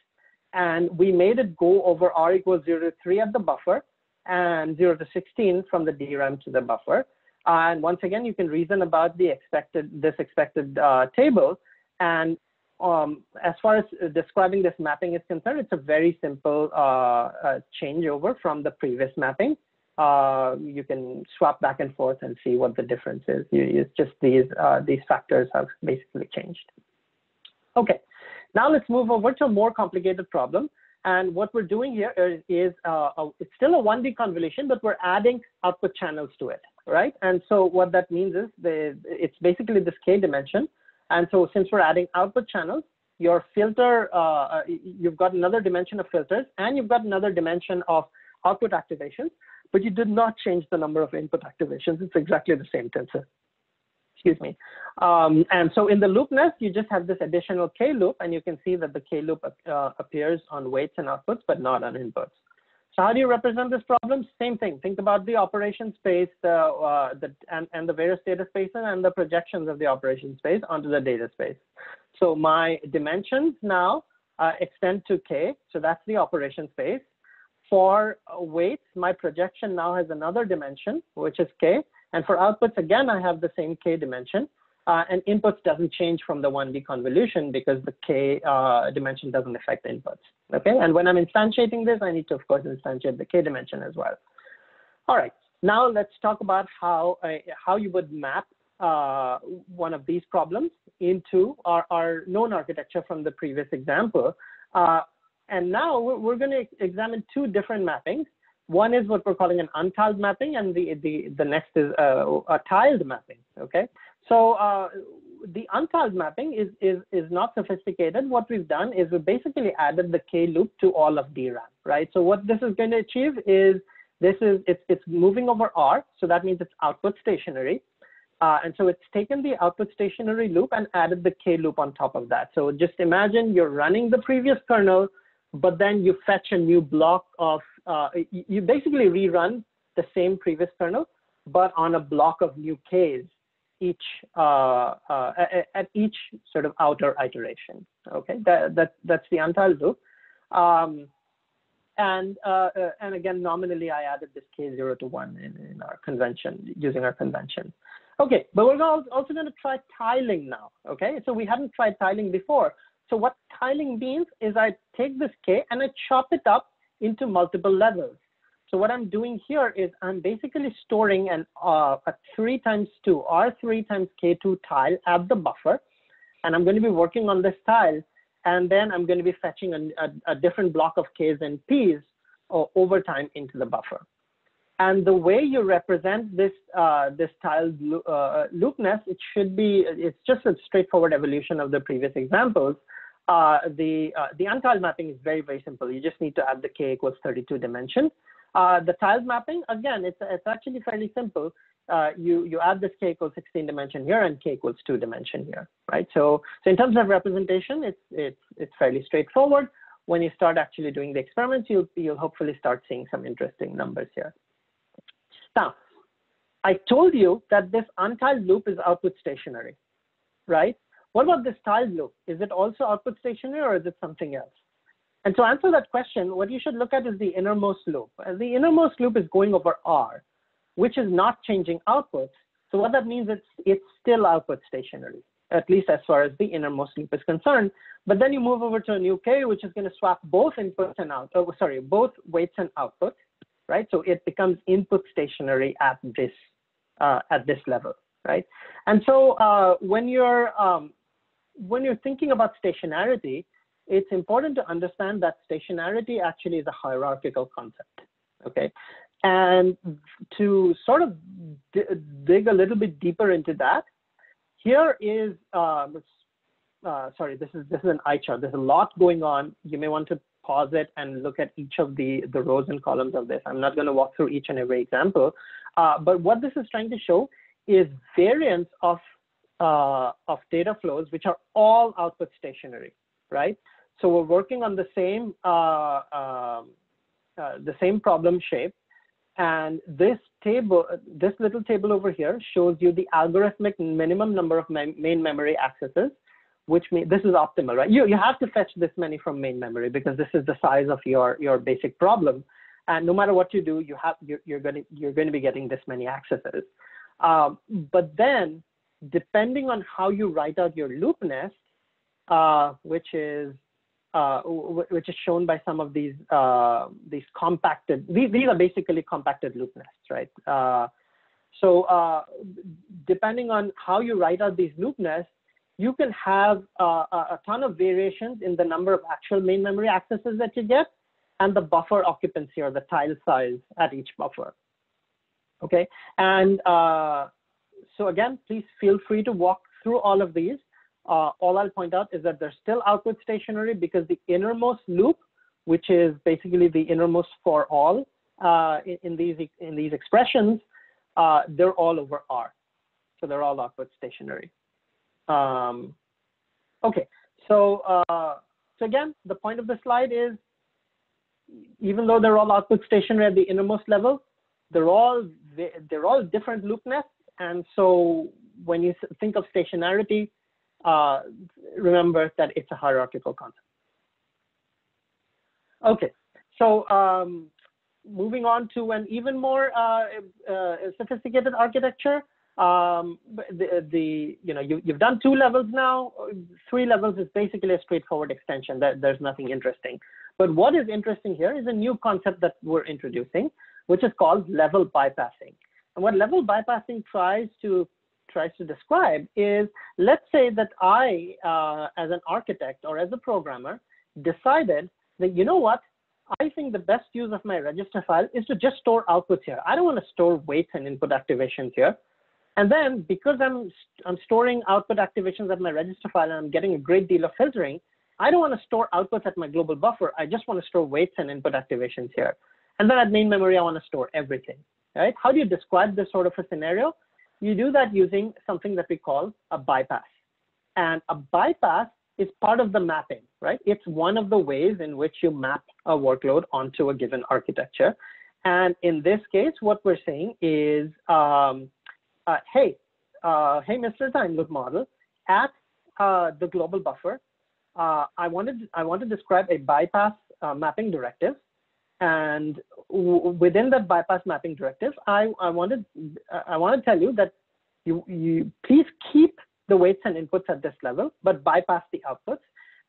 and we made it go over R equals 0 to 3 at the buffer and 0 to 16 from the DRAM to the buffer. And once again, you can reason about the expected this expected uh, table. And um, as far as describing this mapping is concerned, it's a very simple uh, uh changeover from the previous mapping uh, you can swap back and forth and see what the difference is. You, it's just these, uh, these factors have basically changed. Okay, now let's move over to a more complicated problem. And what we're doing here is, is uh, a, it's still a 1D convolution, but we're adding output channels to it, right? And so what that means is the, it's basically this k dimension. And so since we're adding output channels, your filter, uh, uh you've got another dimension of filters, and you've got another dimension of output activations but you did not change the number of input activations. It's exactly the same tensor. Excuse me. Um, and so in the loop nest, you just have this additional K loop, and you can see that the K loop uh, appears on weights and outputs, but not on inputs. So how do you represent this problem? Same thing. Think about the operation space, the, uh, the, and, and the various data spaces and the projections of the operation space onto the data space. So my dimensions now uh, extend to K. So that's the operation space. For weights, my projection now has another dimension, which is k. And for outputs, again, I have the same k dimension. Uh, and inputs doesn't change from the 1D convolution because the k uh, dimension doesn't affect the inputs. Okay, and when I'm instantiating this, I need to, of course, instantiate the k dimension as well. All right, now let's talk about how, uh, how you would map uh, one of these problems into our, our known architecture from the previous example. Uh, and now we're, we're going to examine two different mappings. One is what we're calling an untiled mapping, and the, the, the next is uh, a tiled mapping, okay? So uh, the untiled mapping is, is, is not sophisticated. What we've done is we basically added the K loop to all of DRAM, right? So what this is going to achieve is this is, it's, it's moving over R, so that means it's output stationary. Uh, and so it's taken the output stationary loop and added the K loop on top of that. So just imagine you're running the previous kernel, but then you fetch a new block of, uh, you basically rerun the same previous kernel, but on a block of new Ks each uh, uh, at, at, each sort of outer iteration. Okay, that, that that's the untiled loop. Um, and uh, uh, and again, nominally, I added this k zero to one in, in our convention using our convention. Okay, but we're also going to try tiling now. Okay, so we hadn't tried tiling before, so what tiling means is I take this K and I chop it up into multiple levels. So what I'm doing here is I'm basically storing an uh, a three times two or three times K2 tile at the buffer. And I'm going to be working on this tile. And then I'm going to be fetching a, a, a different block of Ks and Ps uh, over time into the buffer. And the way you represent this uh, this tiled uh, loop nest, it should be, it's just a straightforward evolution of the previous examples uh, the, uh, the untiled mapping is very, very simple. You just need to add the k equals 32 dimension. Uh, the tiled mapping, again, it's, it's actually fairly simple. Uh, you, you add this k equals 16 dimension here and k equals 2 dimension here, right? So, so in terms of representation, it's, it's, it's fairly straightforward. When you start actually doing the experiments, you'll, you'll hopefully start seeing some interesting numbers here. Now, I told you that this untiled loop is output stationary, right? What about this tiled loop? Is it also output stationary or is it something else? And to answer that question, what you should look at is the innermost loop. The innermost loop is going over R, which is not changing output. So what that means is it's still output stationary, at least as far as the innermost loop is concerned. But then you move over to a new K, which is going to swap both inputs and out, oh, sorry, both weights and output, right? So it becomes input stationary at this uh, at this level, right? And so uh, when you're um, when you're thinking about stationarity, it's important to understand that stationarity actually is a hierarchical concept, okay? And to sort of dig a little bit deeper into that, here is, uh, uh, sorry, this is this is an eye chart. There's a lot going on. You may want to pause it and look at each of the, the rows and columns of this. I'm not going to walk through each and every example, uh, but what this is trying to show is variants of, uh, of data flows, which are all output stationary, right? So we're working on the same, uh, um, uh the same problem shape, and this table, this little table over here shows you the algorithmic minimum number of main memory accesses, which means this is optimal, right? You, you have to fetch this many from main memory because this is the size of your, your basic problem. And no matter what you do, you have, you're, you're going to, you're going to be getting this many accesses. Um, but then depending on how you write out your loop nest, uh, which is uh, which is shown by some of these uh, these compacted. These, these are basically compacted loop nests, right? Uh, so uh, depending on how you write out these loop nests, you can have uh, a ton of variations in the number of actual main memory accesses that you get and the buffer occupancy or the tile size at each buffer. Okay, and uh, so again, please feel free to walk through all of these. Uh, all I'll point out is that they're still output stationary because the innermost loop, which is basically the innermost for all uh, in, in, these in these expressions, uh, they're all over R. So they're all output stationary. Um, okay, so uh, so again, the point of the slide is, even though they're all output stationary at the innermost level, they're all they're all different loop nests, and so when you think of stationarity, uh, remember that it's a hierarchical concept. Okay, so um, moving on to an even more uh, uh, sophisticated architecture. Um, the, the, you know you, you've done two levels now. Three levels is basically a straightforward extension. That there's nothing interesting. But what is interesting here is a new concept that we're introducing, which is called level bypassing. And what level bypassing tries to tries to describe is, let's say that I, uh, as an architect or as a programmer, decided that, you know what, I think the best use of my register file is to just store outputs here. I don't want to store weights and input activations here. And then because I'm, I'm storing output activations at my register file and I'm getting a great deal of filtering, I don't want to store outputs at my global buffer. I just want to store weights and input activations here. And then at main memory, I want to store everything, right? How do you describe this sort of a scenario? You do that using something that we call a bypass. And a bypass is part of the mapping, right? It's one of the ways in which you map a workload onto a given architecture. And in this case, what we're saying is, um, uh, hey, uh, hey, Mr. Timeloop model, at uh, the global buffer, uh, I wanted I want to describe a bypass uh, mapping directive and within that bypass mapping directive, I, I wanted I want to tell you that you, you please keep the weights and inputs at this level, but bypass the outputs.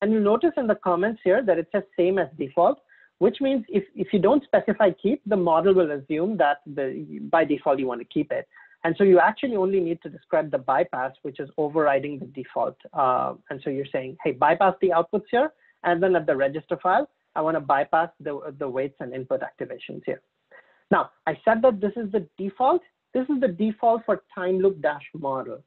And you notice in the comments here that it says same as default, which means if, if you don't specify keep, the model will assume that the, by default you want to keep it. And so you actually only need to describe the bypass, which is overriding the default. Uh, and so you're saying, hey, bypass the outputs here, and then at the register file, I want to bypass the, the weights and input activations here. Now, I said that this is the default. This is the default for Timeloop dash model.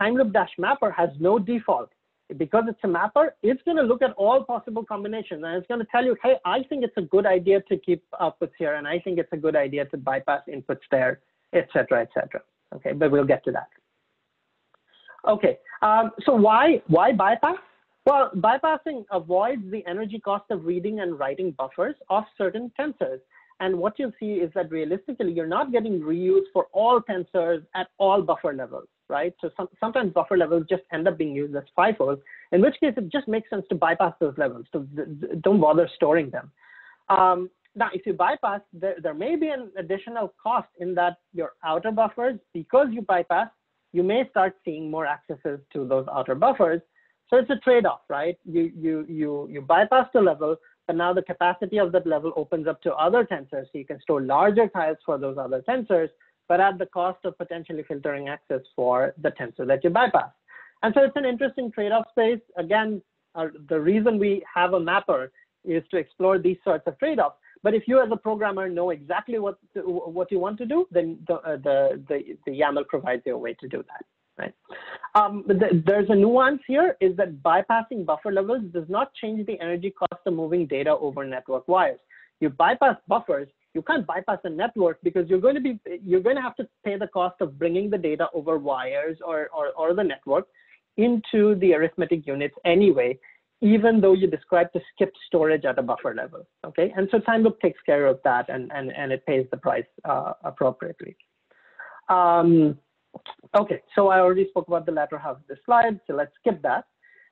Timeloop dash mapper has no default. Because it's a mapper, it's going to look at all possible combinations and it's going to tell you, hey, I think it's a good idea to keep outputs here and I think it's a good idea to bypass inputs there, etc., etc. Okay, but we'll get to that. Okay, um, so why why bypass? Well, bypassing avoids the energy cost of reading and writing buffers of certain tensors. And what you'll see is that realistically, you're not getting reuse for all tensors at all buffer levels, right? So some, sometimes buffer levels just end up being used as FIFOs, in which case it just makes sense to bypass those levels. So don't bother storing them. Um, Now, if you bypass, there, there may be an additional cost in that your outer buffers, because you bypass, you may start seeing more accesses to those outer buffers. So it's a trade-off, right? You, you, you, you bypass the level, but now the capacity of that level opens up to other tensors. So you can store larger tiles for those other tensors, but at the cost of potentially filtering access for the tensor that you bypass. And so it's an interesting trade-off space. Again, uh, the reason we have a mapper is to explore these sorts of trade-offs. But if you as a programmer know exactly what what you want to do, then the uh, the, the, the YAML provides you a way to do that. Um, the, there's a nuance here is that bypassing buffer levels does not change the energy cost of moving data over network wires. You bypass buffers, you can't bypass a network because you're going to be you're going to have to pay the cost of bringing the data over wires or, or, or the network into the arithmetic units anyway even though you describe to skip storage at a buffer level, okay? And so Timeloop takes care of that and, and, and it pays the price uh, appropriately. Um, okay, so I already spoke about the latter half of the slide, so let's skip that.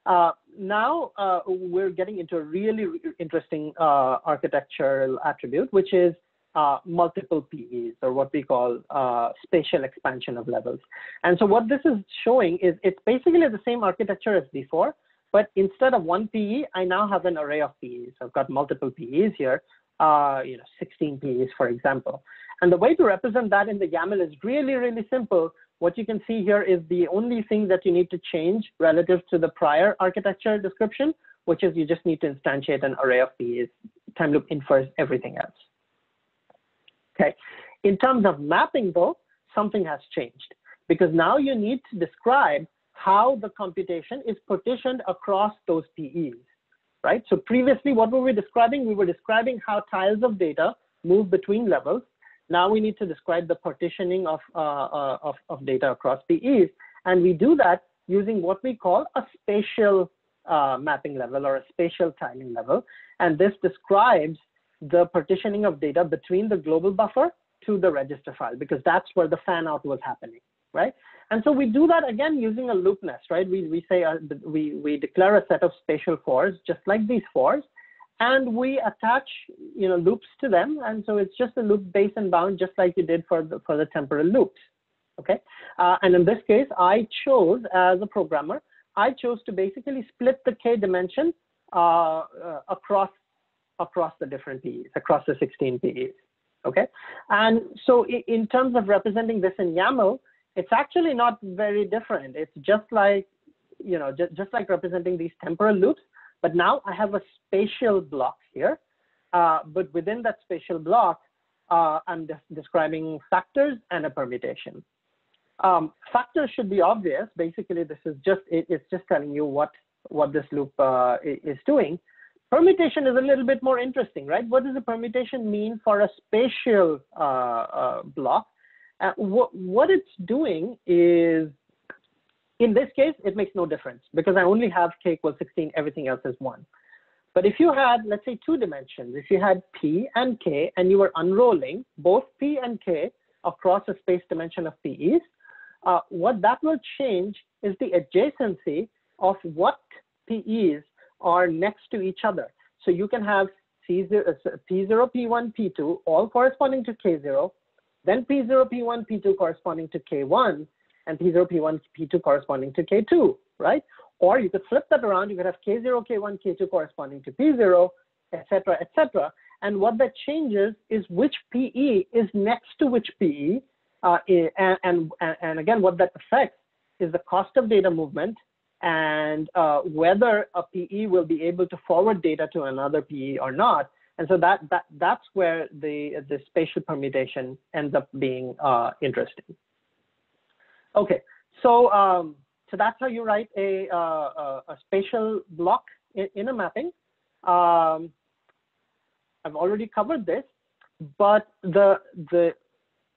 Uh, now uh, we're getting into a really interesting uh, architectural attribute, which is uh, multiple PEs or what we call uh, spatial expansion of levels. And so what this is showing is it's basically the same architecture as before, but instead of one PE, I now have an array of PEs. I've got multiple PEs here, uh, you know, 16 PEs, for example. And the way to represent that in the YAML is really, really simple. What you can see here is the only thing that you need to change relative to the prior architecture description, which is you just need to instantiate an array of PEs. Timeloop infers everything else. Okay. In terms of mapping, though, something has changed because now you need to describe how the computation is partitioned across those PEs, right? So previously, what were we describing? We were describing how tiles of data move between levels. Now we need to describe the partitioning of, uh, uh, of, of, data across PEs. And we do that using what we call a spatial uh, mapping level or a spatial tiling level. And this describes the partitioning of data between the global buffer to the register file, because that's where the fan out was happening, right? And so we do that again using a loop nest, right? We, we say uh, we, we declare a set of spatial fors, just like these fors, and we attach you know loops to them. And so it's just a loop base and bound, just like you did for the for the temporal loops. Okay. Uh, and in this case, I chose as a programmer, I chose to basically split the k dimension uh, uh, across across the different PEs, across the 16 PEs. Okay. And so in terms of representing this in YAML, it's actually not very different. It's just like, you know, just, just like representing these temporal loops, but now I have a spatial block here. Uh, but within that spatial block, uh, I'm de describing factors and a permutation. Um, factors should be obvious. Basically, this is just, it, it's just telling you what, what this loop uh, is doing. Permutation is a little bit more interesting, right? What does a permutation mean for a spatial uh, uh, block? Uh, what, what it's doing is, in this case, it makes no difference because I only have k equals 16, everything else is 1. But if you had, let's say, two dimensions, if you had p and k and you were unrolling both p and k across a space dimension of PEs, uh, what that will change is the adjacency of what PEs are next to each other. So you can have C0, P0, P1, P2, all corresponding to K0, then P0, P1, P2 corresponding to K1, and P0, P1, P2 corresponding to K2, right? Or you could flip that around. You could have K0, K1, K2 corresponding to P0, etc., etc. And what that changes is which PE is next to which PE. Uh, and, and, and again, what that affects is the cost of data movement and uh, whether a PE will be able to forward data to another PE or not. And so that, that, that's where the, the spatial permutation ends up being uh, interesting. Okay, so, um, so that's how you write a, uh, a spatial block in, in a mapping. Um, I've already covered this, but the, the,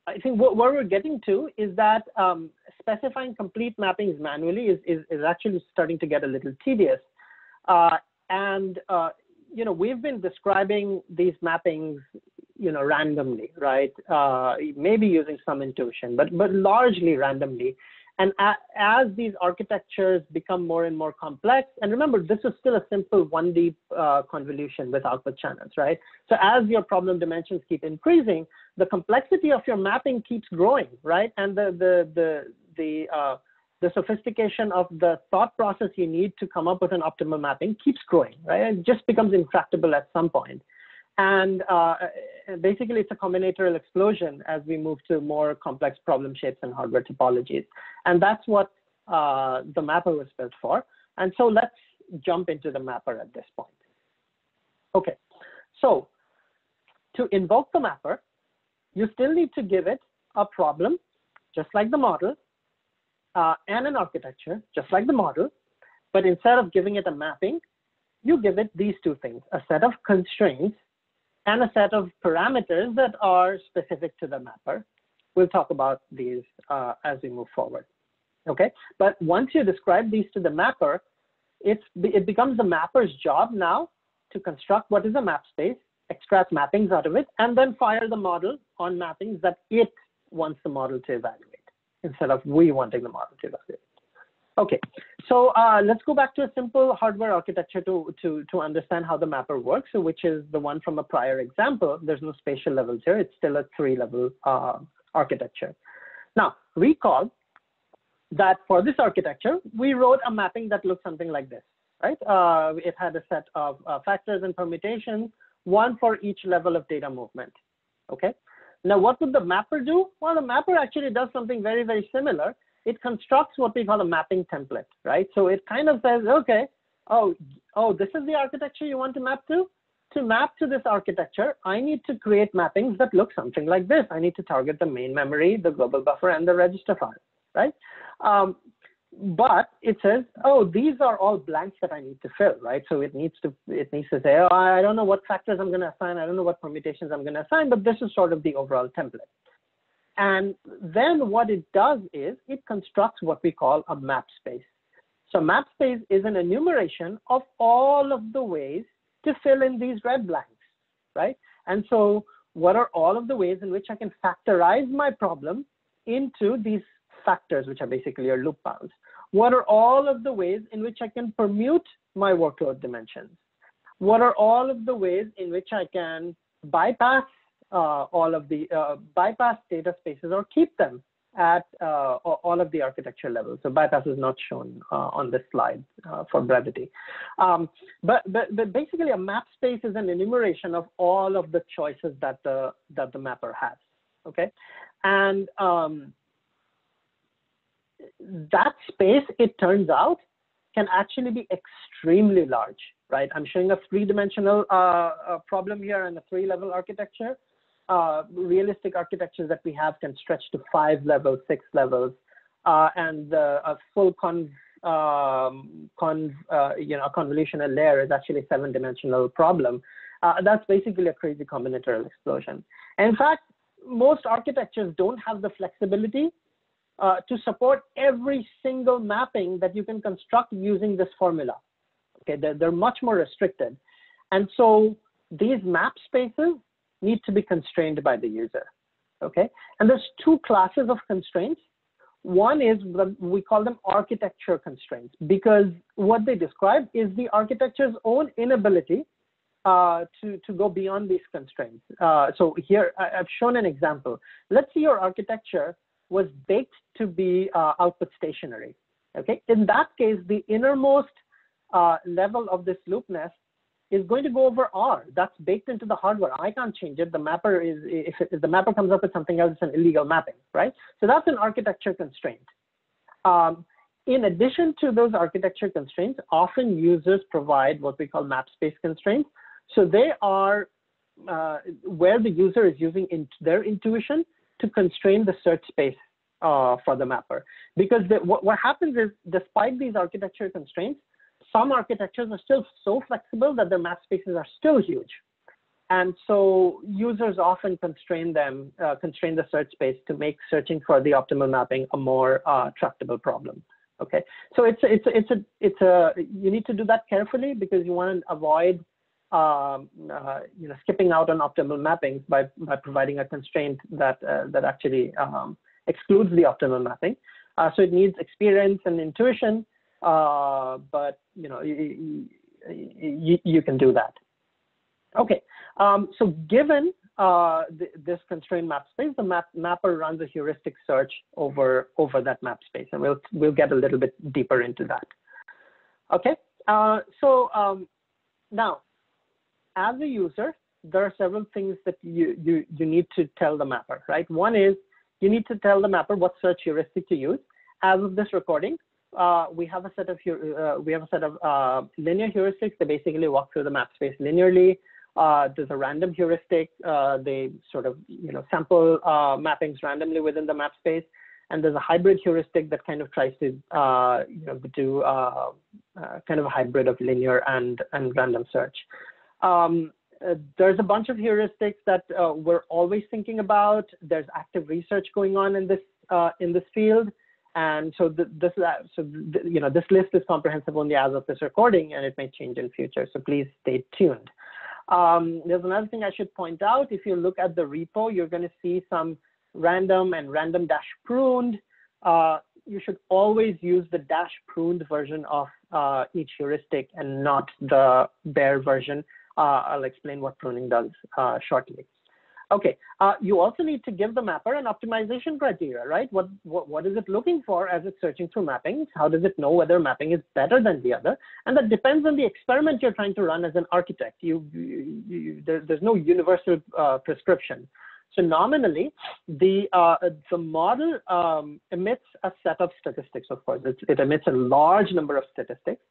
I think what, what we're getting to is that um, specifying complete mappings manually is, is, is, actually starting to get a little tedious. Uh, and uh, you know, we've been describing these mappings, you know, randomly, right? Uh, maybe using some intuition, but but largely randomly. And as these architectures become more and more complex, and remember, this is still a simple 1D uh, convolution with output channels, right? So as your problem dimensions keep increasing, the complexity of your mapping keeps growing, right? And the, the, the, the, uh, the sophistication of the thought process you need to come up with an optimal mapping keeps growing, right? It just becomes intractable at some point. And uh, basically, it's a combinatorial explosion as we move to more complex problem shapes and hardware topologies. And that's what uh, the mapper was built for. And so let's jump into the mapper at this point. OK, so to invoke the mapper, you still need to give it a problem, just like the model, uh, and an architecture, just like the model. But instead of giving it a mapping, you give it these two things, a set of constraints and a set of parameters that are specific to the mapper. We'll talk about these uh, as we move forward. Okay, but once you describe these to the mapper, it's, it becomes the mapper's job now to construct what is a map space, extract mappings out of it, and then fire the model on mappings that it wants the model to evaluate instead of we wanting the model to evaluate. Okay, so uh, let's go back to a simple hardware architecture to, to, to understand how the mapper works, which is the one from a prior example. There's no spatial levels here. It's still a three-level uh, architecture. Now, recall that for this architecture, we wrote a mapping that looks something like this, right? Uh, it had a set of uh, factors and permutations, one for each level of data movement, okay? Now, what would the mapper do? Well, the mapper actually does something very, very similar it constructs what we call a mapping template, right? So it kind of says, okay, oh, oh, this is the architecture you want to map to? To map to this architecture, I need to create mappings that look something like this. I need to target the main memory, the global buffer, and the register file, right? Um, but it says, oh, these are all blanks that I need to fill, right? So it needs to it needs to say, oh, I don't know what factors I'm going to assign. I don't know what permutations I'm going to assign, but this is sort of the overall template. And then what it does is it constructs what we call a map space. So map space is an enumeration of all of the ways to fill in these red blanks, right? And so what are all of the ways in which I can factorize my problem into these factors, which are basically your loop bounds? What are all of the ways in which I can permute my workload dimensions? What are all of the ways in which I can bypass all of the uh, bypass data spaces or keep them at uh, all of the architecture levels. So bypass is not shown uh, on this slide uh, for brevity. Um, but, but, but basically a map space is an enumeration of all of the choices that the, that the mapper has, okay? And um, that space, it turns out, can actually be extremely large, right? I'm showing a three-dimensional uh, problem here and a three-level architecture uh, realistic architectures that we have can stretch to five levels, six levels, uh, and a full con, um, con uh, you know, a convolutional layer is actually a seven-dimensional problem. Uh, that's basically a crazy combinatorial explosion. In fact, most architectures don't have the flexibility uh, to support every single mapping that you can construct using this formula. Okay, they're, they're much more restricted. And so these map spaces need to be constrained by the user. Okay, and there's two classes of constraints. One is we call them architecture constraints because what they describe is the architecture's own inability uh, to, to go beyond these constraints. Uh, so here I've shown an example. Let's say your architecture was baked to be uh, output stationary. Okay, in that case, the innermost uh, level of this loop nest is going to go over R. That's baked into the hardware. I can't change it. The mapper is, if, if the mapper comes up with something else, it's an illegal mapping, right? So that's an architecture constraint. Um, in addition to those architecture constraints, often users provide what we call map space constraints. So they are uh, where the user is using in their intuition to constrain the search space uh, for the mapper. Because the, what, what happens is, despite these architecture constraints, some architectures are still so flexible that their map spaces are still huge. And so users often constrain them, uh, constrain the search space to make searching for the optimal mapping a more uh, tractable problem. Okay, so it's a, it's a, it's a it's a you need to do that carefully because you want to avoid um, uh, you know skipping out on optimal mappings by by providing a constraint that uh, that actually um, excludes the optimal mapping. Uh, so it needs experience and intuition, uh, but you know, you, you, you, can do that. Okay, um, so given uh, th this constrained map space, the map mapper runs a heuristic search over over that map space, and we'll we'll get a little bit deeper into that. Okay, uh, so um, now as a user, there are several things that you you you need to tell the mapper, right? One is you need to tell the mapper what search heuristic to use. As of this recording, uh, we have a set of uh, we have a set of uh, linear heuristics that basically walk through the map space linearly. Uh, there's a random heuristic. Uh, they sort of you know sample uh, mappings randomly within the map space, and there's a hybrid heuristic that kind of tries to you know do kind of a hybrid of linear and and random search. Um, there's a bunch of heuristics that we're always thinking about. There's active research going on in this in this field. And so the, this, uh, so the, you know, this list is comprehensive only as of this recording, and it may change in future. So please stay tuned. Um, there's another thing I should point out. If you look at the repo, you're going to see some random and random dash pruned. Uh, you should always use the dash pruned version of uh, each heuristic and not the bare version. Uh, I'll explain what pruning does uh, shortly. Okay, uh, you also need to give the mapper an optimization criteria, right? What, what, what is it looking for as it's searching through mappings? How does it know whether mapping is better than the other? And that depends on the experiment you're trying to run as an architect. You, you, you there, there's no universal uh, prescription. So nominally, the, uh, the model um, emits a set of statistics, of course. It, it emits a large number of statistics.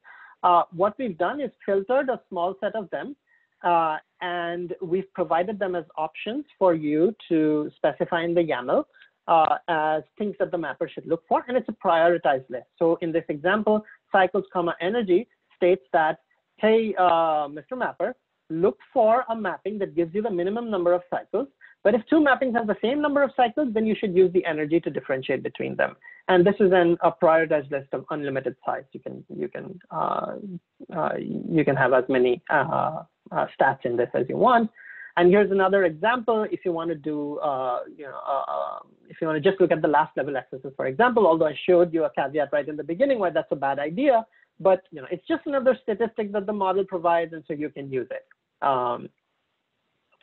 Uh, what we've done is filtered a small set of them uh, and we've provided them as options for you to specify in the YAML uh, as things that the mapper should look for, and it's a prioritized list. So in this example, cycles comma energy states that, hey, uh, Mr. Mapper, look for a mapping that gives you the minimum number of cycles. But if two mappings have the same number of cycles, then you should use the energy to differentiate between them. And this is then a prioritized list of unlimited size. You can you can uh, uh, you can have as many uh, uh, stats in this as you want. And here's another example. If you want to do, uh, you know, uh, if you want to just look at the last level accesses, for example, although I showed you a caveat right in the beginning why that's a bad idea, but you know, it's just another statistic that the model provides, and so you can use it. Um,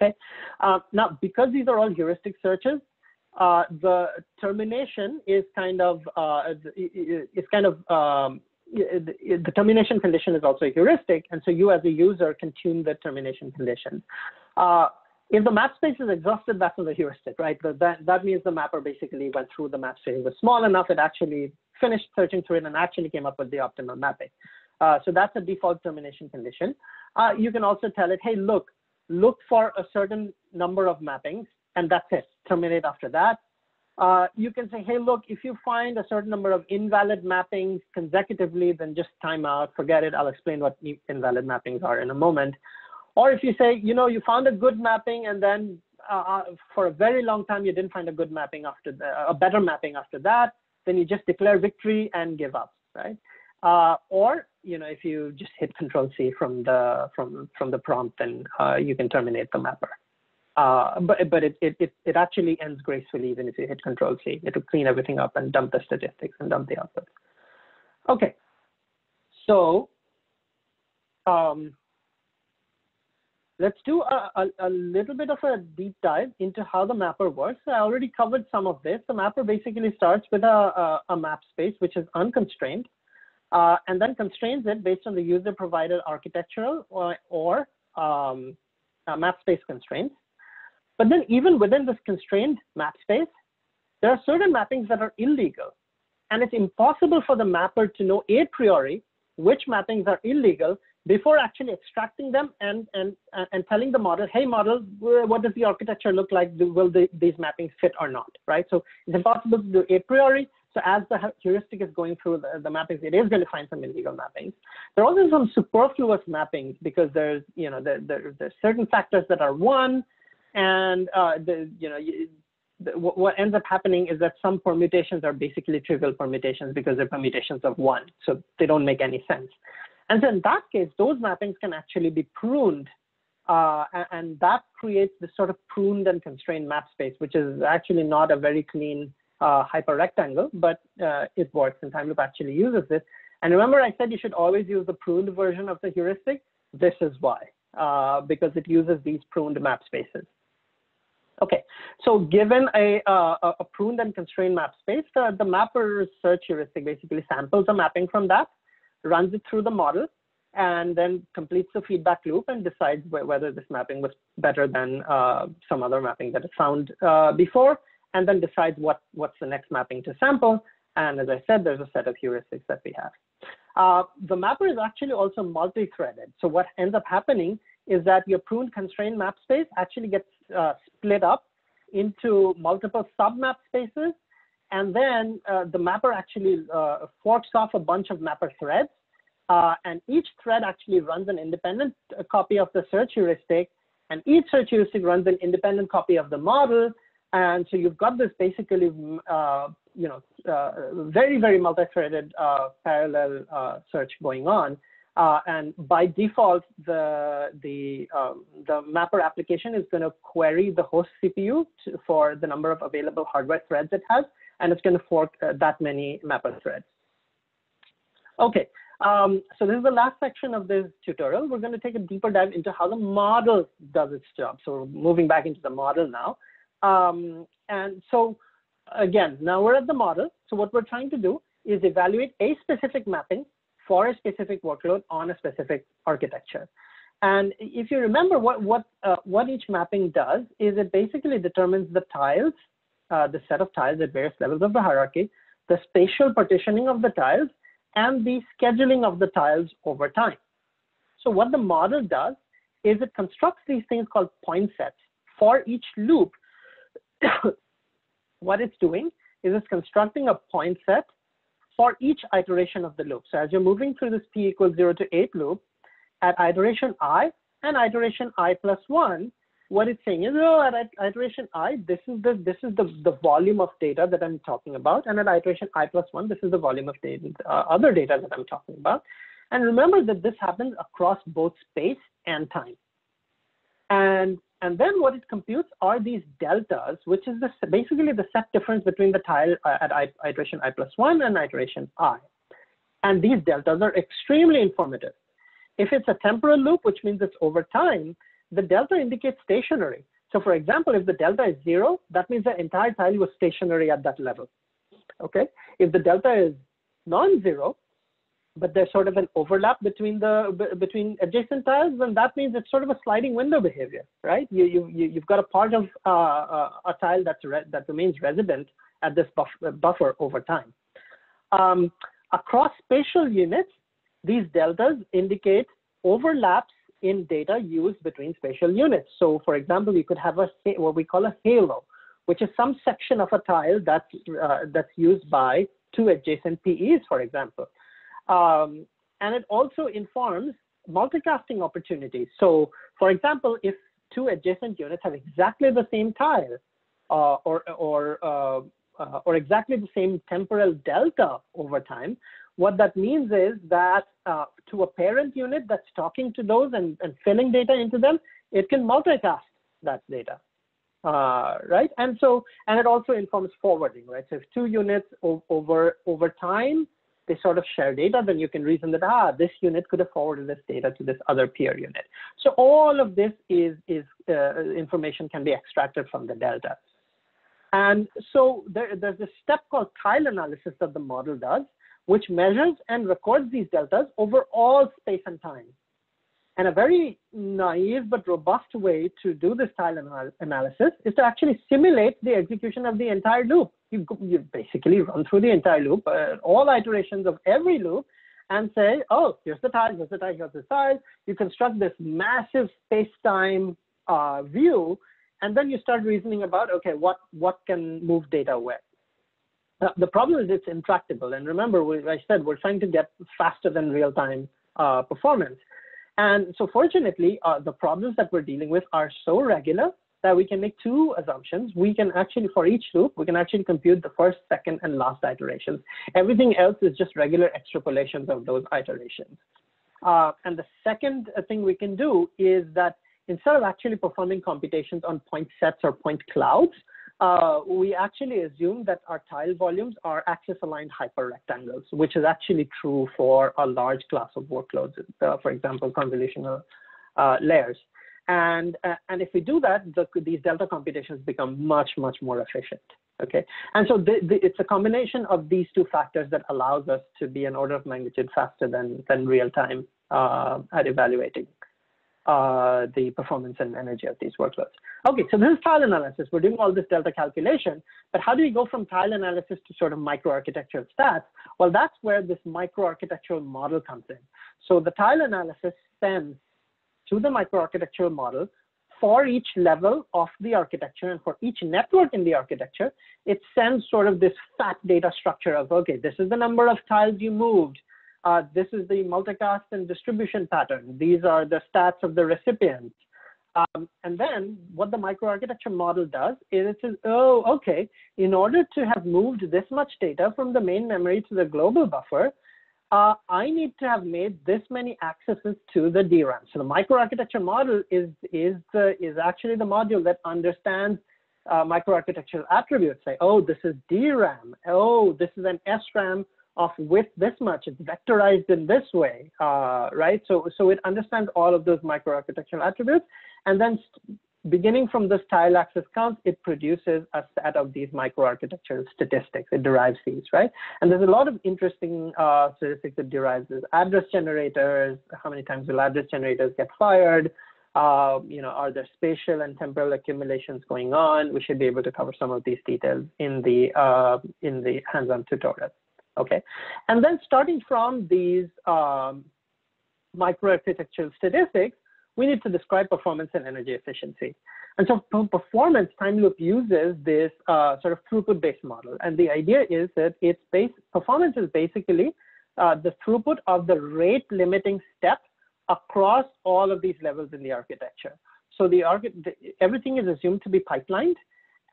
okay. Now, because these are all heuristic searches, uh, the termination is kind of is kind of um, the termination condition is also a heuristic, and so you as a user can tune the termination condition. Uh, if the map space is exhausted, that's not a heuristic, right? That, that means the mapper basically went through the map space. It was small enough, it actually finished searching through it and actually came up with the optimal mapping. Uh, so that's a default termination condition. Uh, you can also tell it, hey, look, look for a certain number of mappings, and that's it. Terminate after that. Uh, you can say, hey, look, if you find a certain number of invalid mappings consecutively, then just time out, forget it. I'll explain what invalid mappings are in a moment. Or if you say, you know, you found a good mapping and then uh, uh, for a very long time you didn't find a good mapping after the, a better mapping after that, then you just declare victory and give up, right? Uh, or you know, if you just hit Control C from the from from the prompt, then uh, you can terminate the mapper. Uh, but but it, it, it actually ends gracefully even if you hit Control C. It will clean everything up and dump the statistics and dump the outputs. Okay, so um, let's do a, a, a, little bit of a deep dive into how the mapper works. I already covered some of this. The mapper basically starts with a, a, a map space which is unconstrained, uh, and then constrains it based on the user provided architectural or, or um, map space constraints. But then even within this constrained map space, there are certain mappings that are illegal. And it's impossible for the mapper to know a priori which mappings are illegal before actually extracting them and, and, uh, and telling the model, hey model, uh, what does the architecture look like? Will the, these mappings fit or not, right? So it's impossible to do a priori. So as the heuristic is going through the, the mappings, it is going to find some illegal mappings. There are also some superfluous mappings because there's, you know, there, there, there's certain factors that are one, and uh, the, you know, the, what ends up happening is that some permutations are basically trivial permutations because they're permutations of one, so they don't make any sense. And so in that case, those mappings can actually be pruned, uh, and that creates this sort of pruned and constrained map space, which is actually not a very clean uh, hyperrectangle, but uh, it works and Timeloop actually uses this. And remember I said you should always use the pruned version of the heuristic? This is why, uh, because it uses these pruned map spaces. Okay, so given a, uh, a pruned and constrained map space, the, the mapper search heuristic basically samples a mapping from that, runs it through the model, and then completes the feedback loop and decides wh whether this mapping was better than uh, some other mapping that it found uh, before, and then decides what, what's the next mapping to sample. And as I said, there's a set of heuristics that we have. Uh, the mapper is actually also multi-threaded. So what ends up happening is that your pruned constrained map space actually gets uh, split up into multiple submap spaces. And then uh, the mapper actually uh, forks off a bunch of mapper threads. Uh, and each thread actually runs an independent uh, copy of the search heuristic. And each search heuristic runs an independent copy of the model. And so you've got this basically, uh, you know, very, very multi-threaded parallel search going on. Uh, and by default, the the um, the mapper application is going to query the host CPU to, for the number of available hardware threads it has, and it's going to fork uh, that many mapper threads. Okay, um, so this is the last section of this tutorial. We're going to take a deeper dive into how the model does its job. So we're moving back into the model now. Um, and so again, now we're at the model. So what we're trying to do is evaluate a specific mapping for a specific workload on a specific architecture. And if you remember what, what, uh, what each mapping does is it basically determines the tiles, uh, the set of tiles at various levels of the hierarchy, the spatial partitioning of the tiles, and the scheduling of the tiles over time. So what the model does is it constructs these things called point sets for each loop. what it's doing is it's constructing a point set for each iteration of the loop. So as you're moving through this p equals 0 to 8 loop, at iteration i and iteration i plus 1, what it's saying is, oh, at iteration i, this is the this is the, the volume of data that I'm talking about, and at iteration i plus 1, this is the volume of data, uh, other data that I'm talking about. And remember that this happens across both space and time. And and then what it computes are these deltas, which is the, basically the set difference between the tile uh, at iteration i plus 1 and iteration i. And these deltas are extremely informative. If it's a temporal loop, which means it's over time, the delta indicates stationary. So for example, if the delta is 0, that means the entire tile was stationary at that level. Okay. If the delta is non-zero, but there's sort of an overlap between the between adjacent tiles, then that means it's sort of a sliding window behavior, right? You you you've got a part of uh, uh a tile that's that remains resident at this buff buffer over time. Um, across spatial units, these deltas indicate overlaps in data used between spatial units. So, for example, you could have a what we call a halo, which is some section of a tile that's uh, that's used by two adjacent PEs, for example. Um, and it also informs multicasting opportunities. So for example, if two adjacent units have exactly the same tile uh, or, or, uh, uh, or exactly the same temporal delta over time, what that means is that uh, to a parent unit that's talking to those and, and filling data into them, it can multicast that data. Uh, right, and so, and it also informs forwarding, right? So if two units over over time they sort of share data, then you can reason that, ah, this unit could have forwarded this data to this other peer unit. So all of this is, is uh, information can be extracted from the delta. And so there, there's a step called tile analysis that the model does, which measures and records these deltas over all space and time. And a very naive but robust way to do this tile anal analysis is to actually simulate the execution of the entire loop. You, you basically run through the entire loop, uh, all iterations of every loop, and say, oh, here's the tile, here's the tile, here's the tile. You construct this massive space-time uh, view, and then you start reasoning about, okay, what, what can move data where? Uh, the problem is it's intractable. And remember, we, I said we're trying to get faster than real-time uh, performance. And so fortunately, uh, the problems that we're dealing with are so regular that we can make two assumptions. We can actually, for each loop, we can actually compute the first, second, and last iterations. Everything else is just regular extrapolations of those iterations. Uh, and the second thing we can do is that instead of actually performing computations on point sets or point clouds, uh, we actually assume that our tile volumes are axis-aligned hyperrectangles, which is actually true for a large class of workloads, uh, for example, convolutional uh, layers. And, uh, and if we do that, the, these delta computations become much, much more efficient. Okay, and so the, the, it's a combination of these two factors that allows us to be an order of magnitude faster than, than real time uh, at evaluating uh, the performance and energy of these workloads. Okay, so this is tile analysis. We're doing all this delta calculation, but how do we go from tile analysis to sort of microarchitectural stats? Well, that's where this microarchitectural model comes in. So the tile analysis sends to the microarchitectural model for each level of the architecture and for each network in the architecture, it sends sort of this fat data structure of, okay, this is the number of tiles you moved. Uh, this is the multicast and distribution pattern. These are the stats of the recipients. Um, and then what the microarchitecture model does is it says, oh, okay, in order to have moved this much data from the main memory to the global buffer, uh, I need to have made this many accesses to the DRAM. So the microarchitecture model is, is, the, is actually the module that understands uh, microarchitectural attributes. Say, oh, this is DRAM. Oh, this is an SRAM of width this much. It's vectorized in this way, uh, right? So, so it understands all of those microarchitectural attributes. And then beginning from this tile axis count, it produces a set of these microarchitectural statistics. It derives these, right? And there's a lot of interesting uh, statistics it derives. There's address generators, how many times will address generators get fired? Uh, you know, are there spatial and temporal accumulations going on? We should be able to cover some of these details in the uh, in the hands-on tutorial. Okay, and then starting from these um, microarchitectural statistics, we need to describe performance and energy efficiency. And so for performance, Timeloop uses this uh, sort of throughput-based model. And the idea is that it's based, performance is basically uh, the throughput of the rate limiting step across all of these levels in the architecture. So the everything is assumed to be pipelined.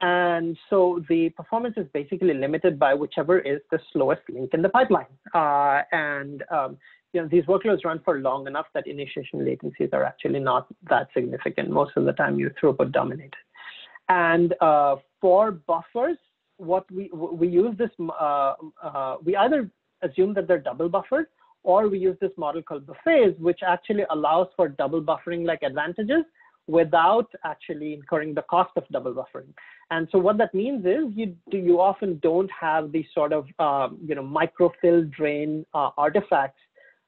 And so the performance is basically limited by whichever is the slowest link in the pipeline. Uh, and um, you know, these workloads run for long enough that initiation latencies are actually not that significant. Most of the time, you throughput dominate. And uh, for buffers, what we we use this uh, uh, we either assume that they're double buffered or we use this model called buffets, which actually allows for double buffering like advantages without actually incurring the cost of double buffering. And so what that means is you you often don't have these sort of um, you know microfill drain uh, artifacts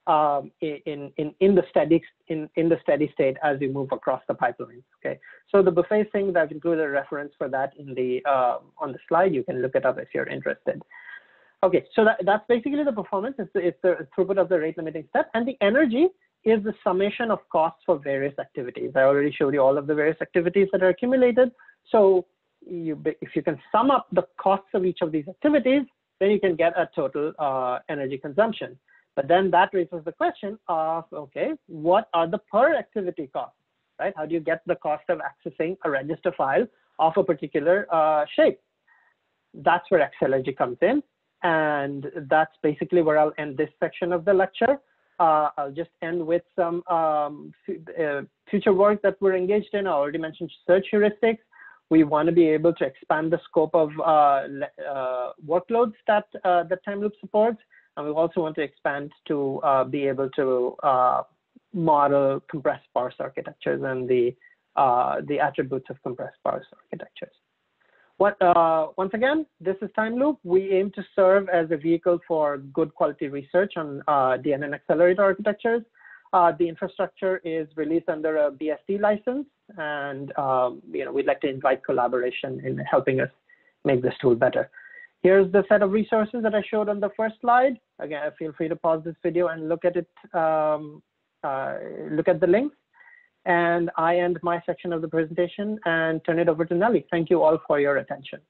um, in, in, in, the steady, in, in the steady state as you move across the pipeline. Okay, so the buffet thing, I've included a reference for that in the, uh, on the slide. You can look it up if you're interested. Okay, so that, that's basically the performance. It's the, it's the throughput of the rate limiting step. And the energy is the summation of costs for various activities. I already showed you all of the various activities that are accumulated. So you, if you can sum up the costs of each of these activities, then you can get a total uh, energy consumption. But then that raises the question of, okay, what are the per activity costs, right? How do you get the cost of accessing a register file of a particular uh, shape? That's where Accelergy comes in. And that's basically where I'll end this section of the lecture. Uh, I'll just end with some um, uh, future work that we're engaged in. I already mentioned search heuristics. We want to be able to expand the scope of uh, uh workloads that, uh, that Timeloop supports. And we also want to expand to uh, be able to uh, model compressed sparse architectures and the, uh, the attributes of compressed sparse architectures. What, uh, once again, this is Timeloop. We aim to serve as a vehicle for good quality research on uh, DNN accelerator architectures. Uh, the infrastructure is released under a BSD license, and um, you know we'd like to invite collaboration in helping us make this tool better. Here's the set of resources that I showed on the first slide. Again, feel free to pause this video and look at it, um, uh, look at the links. And I end my section of the presentation and turn it over to Nellie. Thank you all for your attention.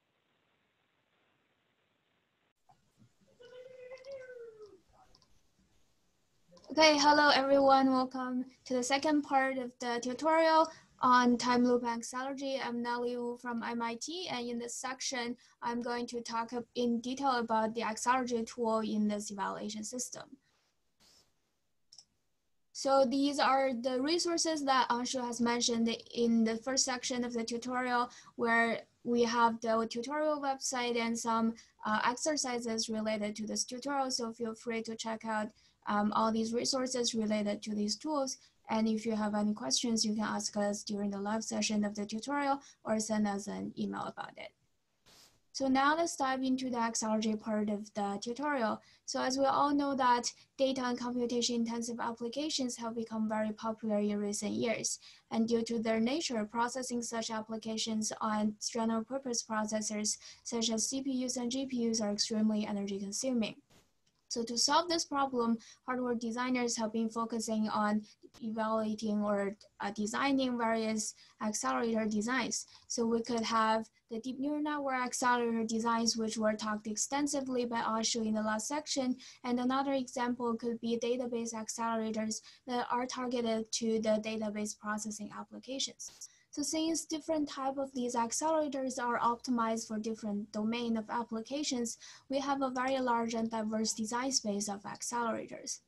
Okay, hello everyone. Welcome to the second part of the tutorial on time loop Accelergy. I'm Nellie Wu from MIT, and in this section, I'm going to talk in detail about the Accelergy tool in this evaluation system. So these are the resources that Anshu has mentioned in the first section of the tutorial, where we have the tutorial website and some uh, exercises related to this tutorial. So feel free to check out um, all these resources related to these tools. And if you have any questions, you can ask us during the live session of the tutorial or send us an email about it. So now let's dive into the Accelergy part of the tutorial. So as we all know that data and computation intensive applications have become very popular in recent years. And due to their nature, processing such applications on general purpose processors such as CPUs and GPUs are extremely energy consuming. So to solve this problem, hardware designers have been focusing on evaluating or uh, designing various accelerator designs. So we could have the deep neural network accelerator designs, which were talked extensively by Ashu in the last section. And another example could be database accelerators that are targeted to the database processing applications. So since different type of these accelerators are optimized for different domain of applications, we have a very large and diverse design space of accelerators.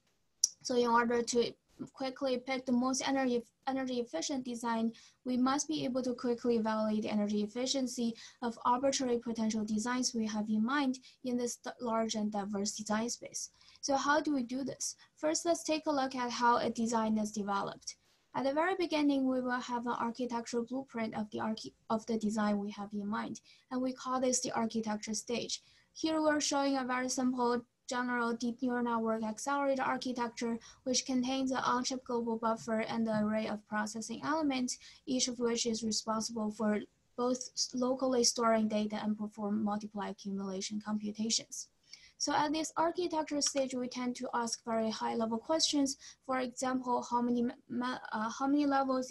So in order to quickly pick the most energy, energy efficient design, we must be able to quickly evaluate the energy efficiency of arbitrary potential designs we have in mind in this large and diverse design space. So how do we do this? First, let's take a look at how a design is developed. At the very beginning, we will have an architectural blueprint of the, archi of the design we have in mind, and we call this the architecture stage. Here we're showing a very simple general deep neural network accelerator architecture, which contains an on-chip global buffer and an array of processing elements, each of which is responsible for both locally storing data and perform multiply accumulation computations. So at this architecture stage, we tend to ask very high level questions. For example, how many, uh, how many levels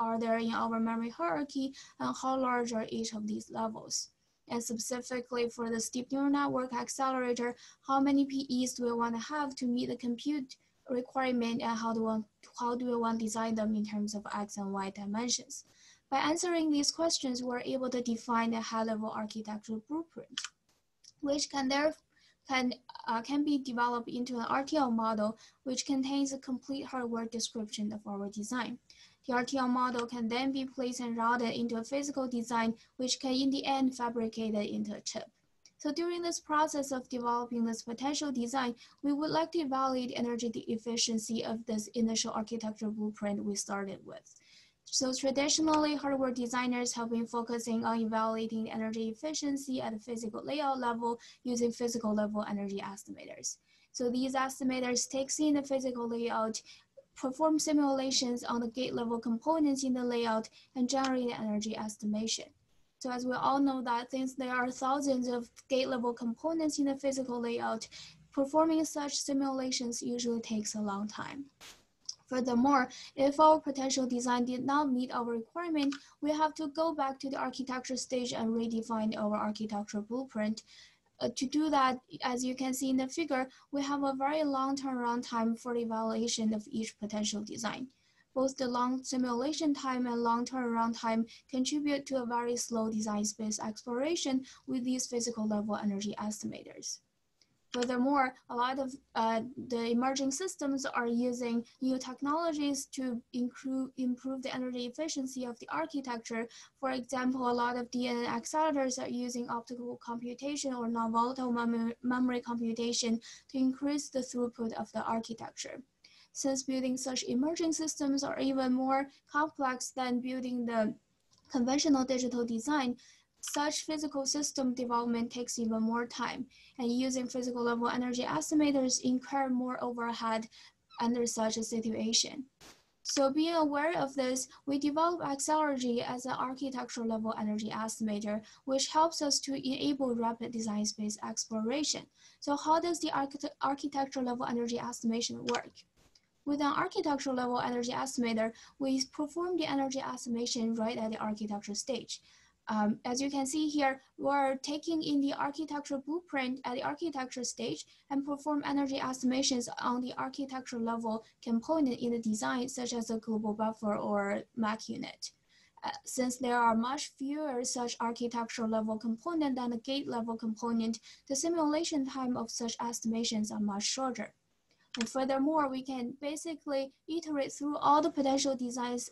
are there in our memory hierarchy and how large are each of these levels? And specifically for the deep neural network accelerator, how many PEs do we want to have to meet the compute requirement and how do, we, how do we want to design them in terms of X and Y dimensions? By answering these questions, we're able to define a high-level architectural blueprint, which can therefore can, uh, can be developed into an RTL model, which contains a complete hardware description of our design. The RTL model can then be placed and routed into a physical design, which can in the end fabricate it into a chip. So during this process of developing this potential design, we would like to evaluate energy efficiency of this initial architecture blueprint we started with. So traditionally, hardware designers have been focusing on evaluating energy efficiency at the physical layout level using physical level energy estimators. So these estimators takes in the physical layout, perform simulations on the gate level components in the layout, and generate energy estimation. So as we all know that since there are thousands of gate level components in the physical layout, performing such simulations usually takes a long time. Furthermore, if our potential design did not meet our requirement, we have to go back to the architecture stage and redefine our architecture blueprint. Uh, to do that, as you can see in the figure, we have a very long turnaround time for evaluation of each potential design. Both the long simulation time and long turnaround time contribute to a very slow design space exploration with these physical level energy estimators. Furthermore, a lot of uh, the emerging systems are using new technologies to improve, improve the energy efficiency of the architecture. For example, a lot of DNN accelerators are using optical computation or non-volatile mem memory computation to increase the throughput of the architecture. Since building such emerging systems are even more complex than building the conventional digital design, such physical system development takes even more time, and using physical level energy estimators incur more overhead under such a situation. So being aware of this, we develop Accelergy as an architectural level energy estimator, which helps us to enable rapid design space exploration. So how does the architect architectural level energy estimation work? With an architectural level energy estimator, we perform the energy estimation right at the architecture stage. Um, as you can see here, we're taking in the architectural blueprint at the architecture stage and perform energy estimations on the architectural level component in the design, such as the global buffer or MAC unit. Uh, since there are much fewer such architectural level component than the gate level component, the simulation time of such estimations are much shorter. And furthermore, we can basically iterate through all the potential designs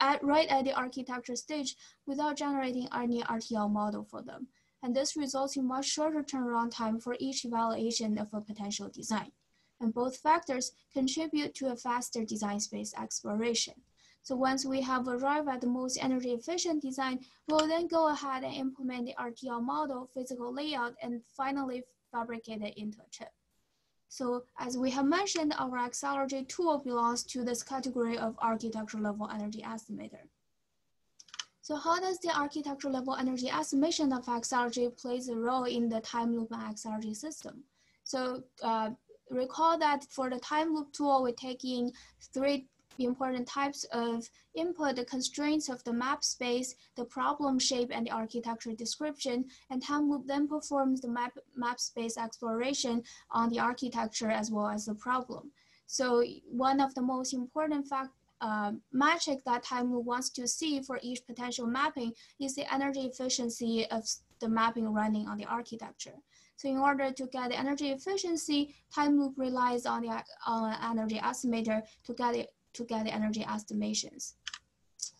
at, right at the architecture stage without generating any RTL model for them. And this results in much shorter turnaround time for each evaluation of a potential design. And both factors contribute to a faster design space exploration. So once we have arrived at the most energy efficient design, we'll then go ahead and implement the RTL model, physical layout, and finally fabricate it into a chip. So as we have mentioned, our Accelergy tool belongs to this category of architecture level energy estimator. So how does the architecture level energy estimation of Accelergy plays a role in the Timeloop and system? So uh, recall that for the Timeloop tool, we take in three important types of input, the constraints of the map space, the problem shape, and the architecture description, and Timeloop then performs the map, map space exploration on the architecture as well as the problem. So one of the most important fact, uh, metric that Timeloop wants to see for each potential mapping is the energy efficiency of the mapping running on the architecture. So in order to get the energy efficiency, Timeloop relies on the uh, energy estimator to get it to get the energy estimations.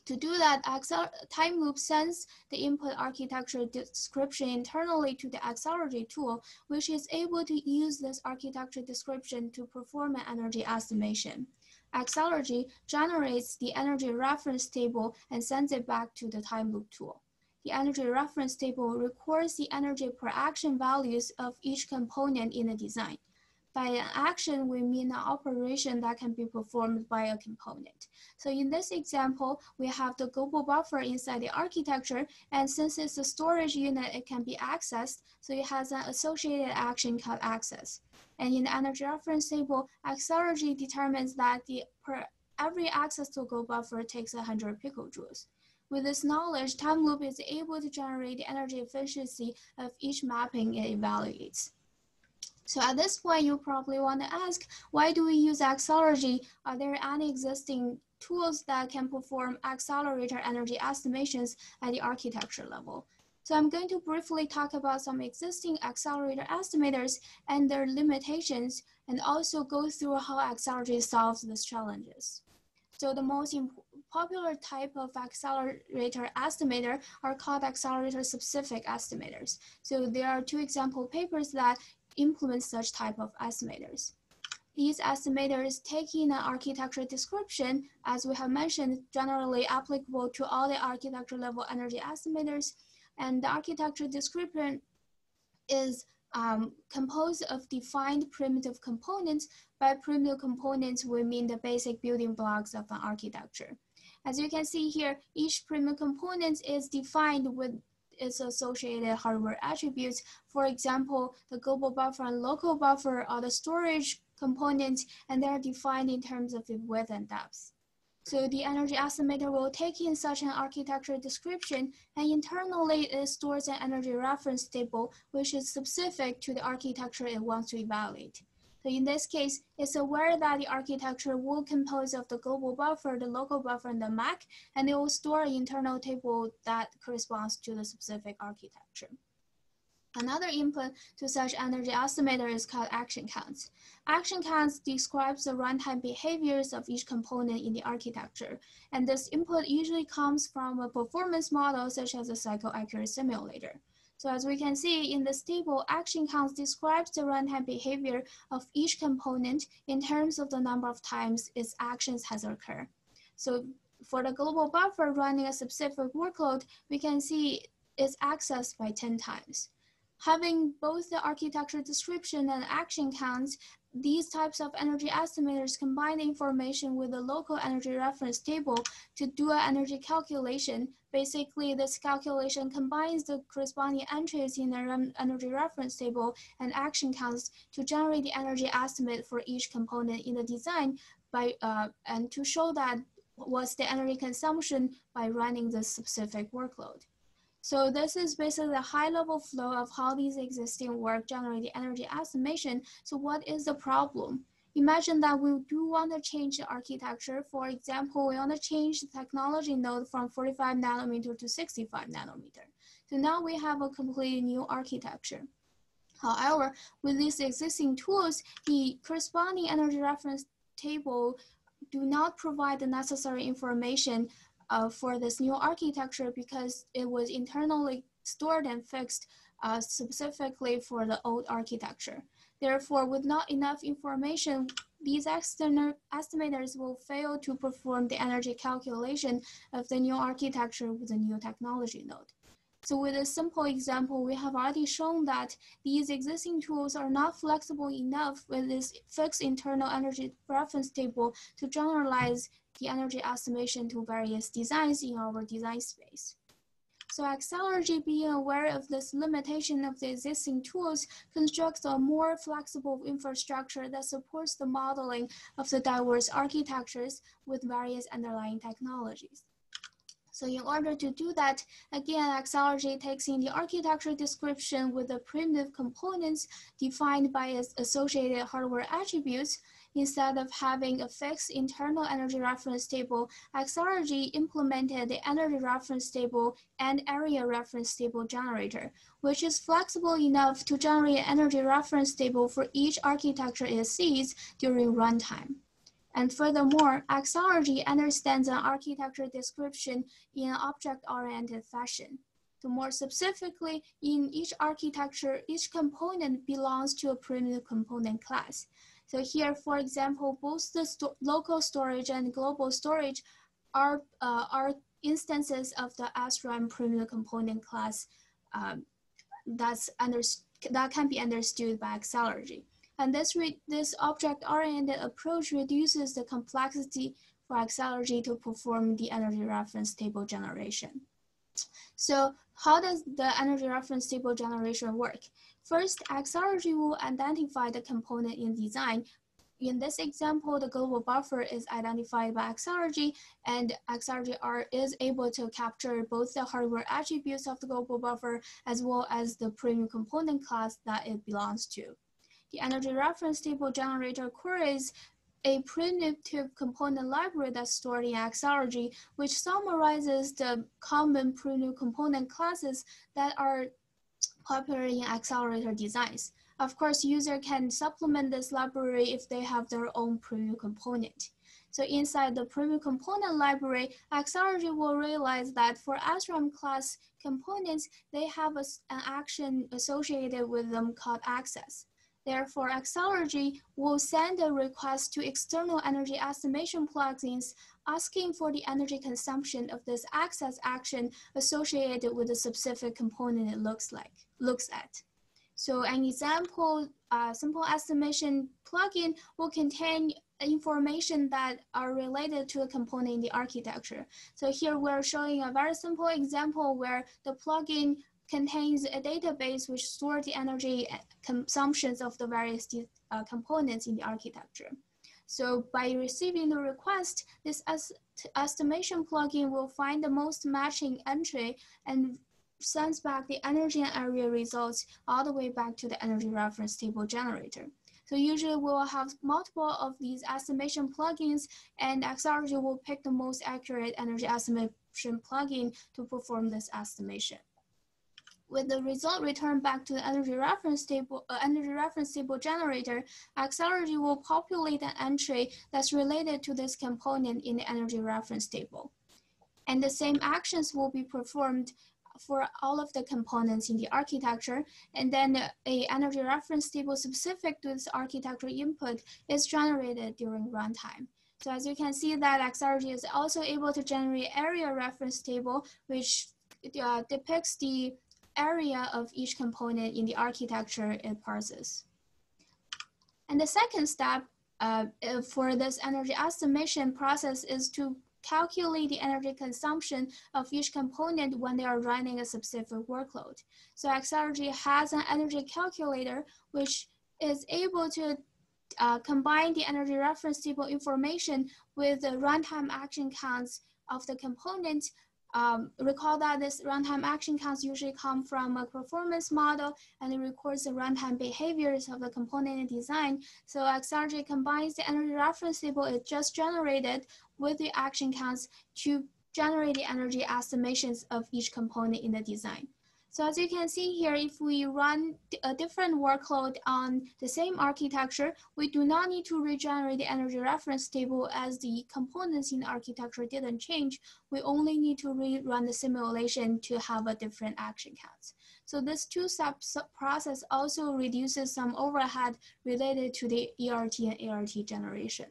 To do that, Excel Timeloop sends the input architecture description internally to the Accelergy tool, which is able to use this architecture description to perform an energy estimation. Accelergy generates the energy reference table and sends it back to the Timeloop tool. The energy reference table records the energy per action values of each component in the design. By an action, we mean an operation that can be performed by a component. So in this example, we have the global buffer inside the architecture, and since it's a storage unit, it can be accessed, so it has an associated action called access. And in the energy reference table, Accelergy determines that the per every access to global buffer takes 100 picojoules. With this knowledge, Timeloop is able to generate the energy efficiency of each mapping it evaluates. So at this point, you probably want to ask, why do we use Accelergy? Are there any existing tools that can perform accelerator energy estimations at the architecture level? So I'm going to briefly talk about some existing accelerator estimators and their limitations, and also go through how Accelergy solves these challenges. So the most popular type of accelerator estimator are called accelerator specific estimators. So there are two example papers that implement such type of estimators. These estimators take in an architecture description, as we have mentioned, generally applicable to all the architecture level energy estimators. And the architecture description is um, composed of defined primitive components. By primitive components, we mean the basic building blocks of an architecture. As you can see here, each primitive component is defined with its associated hardware attributes. For example, the global buffer and local buffer are the storage components, and they're defined in terms of the width and depth. So the energy estimator will take in such an architecture description, and internally it stores an energy reference table, which is specific to the architecture it wants to evaluate. So in this case, it's aware that the architecture will compose of the global buffer, the local buffer, and the MAC, and it will store an internal table that corresponds to the specific architecture. Another input to such energy estimator is called action counts. Action counts describes the runtime behaviors of each component in the architecture, and this input usually comes from a performance model such as a cycle accuracy simulator. So as we can see in this table, action counts describes the runtime behavior of each component in terms of the number of times its actions has occurred. So for the global buffer running a specific workload, we can see it's accessed by 10 times. Having both the architecture description and action counts these types of energy estimators combine information with the local energy reference table to do an energy calculation. Basically, this calculation combines the corresponding entries in the energy reference table and action counts to generate the energy estimate for each component in the design by, uh, and to show that what's the energy consumption by running the specific workload. So this is basically the high level flow of how these existing work generate the energy estimation. So what is the problem? Imagine that we do want to change the architecture. For example, we want to change the technology node from 45 nanometer to 65 nanometer. So now we have a completely new architecture. However, with these existing tools, the corresponding energy reference table do not provide the necessary information uh, for this new architecture because it was internally stored and fixed uh, specifically for the old architecture. Therefore, with not enough information, these external estimators will fail to perform the energy calculation of the new architecture with the new technology node. So with a simple example, we have already shown that these existing tools are not flexible enough with this fixed internal energy reference table to generalize the energy estimation to various designs in our design space. So Accelergy being aware of this limitation of the existing tools constructs a more flexible infrastructure that supports the modeling of the diverse architectures with various underlying technologies. So in order to do that, again, Accelergy takes in the architecture description with the primitive components defined by its associated hardware attributes. Instead of having a fixed internal energy reference table, Accelergy implemented the energy reference table and area reference table generator, which is flexible enough to generate energy reference table for each architecture it sees during runtime. And furthermore, Accelergy understands an architecture description in an object-oriented fashion. So more specifically, in each architecture, each component belongs to a primitive component class. So here, for example, both the sto local storage and global storage are, uh, are instances of the SRAM primitive component class um, that's under, that can be understood by Accelergy. And this, this object-oriented approach reduces the complexity for Accelergy to perform the energy reference table generation. So how does the energy reference table generation work? First, Accelergy will identify the component in design. In this example, the global buffer is identified by Accelergy, and Accelergy R is able to capture both the hardware attributes of the global buffer as well as the premium component class that it belongs to. The energy reference table generator queries a primitive component library that's stored in Accelergy, which summarizes the common primitive component classes that are popular in accelerator designs. Of course, user can supplement this library if they have their own primitive component. So inside the primitive component library, Accelergy will realize that for SRAM class components, they have a, an action associated with them called access. Therefore, Accelergy will send a request to external energy estimation plugins asking for the energy consumption of this access action associated with the specific component it looks like looks at. So an example uh, simple estimation plugin will contain information that are related to a component in the architecture. So here we're showing a very simple example where the plugin contains a database which stores the energy consumptions of the various uh, components in the architecture. So by receiving the request, this estimation plugin will find the most matching entry and sends back the energy and area results all the way back to the energy reference table generator. So usually we will have multiple of these estimation plugins and Accelergy will pick the most accurate energy estimation plugin to perform this estimation with the result returned back to the energy reference table, uh, energy reference table generator, Accelergy will populate an entry that's related to this component in the energy reference table. And the same actions will be performed for all of the components in the architecture, and then a energy reference table specific to this architecture input is generated during runtime. So as you can see that Accelergy is also able to generate area reference table, which uh, depicts the area of each component in the architecture it parses. And the second step uh, for this energy estimation process is to calculate the energy consumption of each component when they are running a specific workload. So Accelergy has an energy calculator which is able to uh, combine the energy reference table information with the runtime action counts of the component um, recall that this runtime action counts usually come from a performance model and it records the runtime behaviors of the component design. So Accelergy combines the energy reference table it just generated with the action counts to generate the energy estimations of each component in the design. So as you can see here, if we run a different workload on the same architecture, we do not need to regenerate the energy reference table as the components in the architecture didn't change. We only need to rerun the simulation to have a different action counts. So this two-step process also reduces some overhead related to the ERT and ART generation.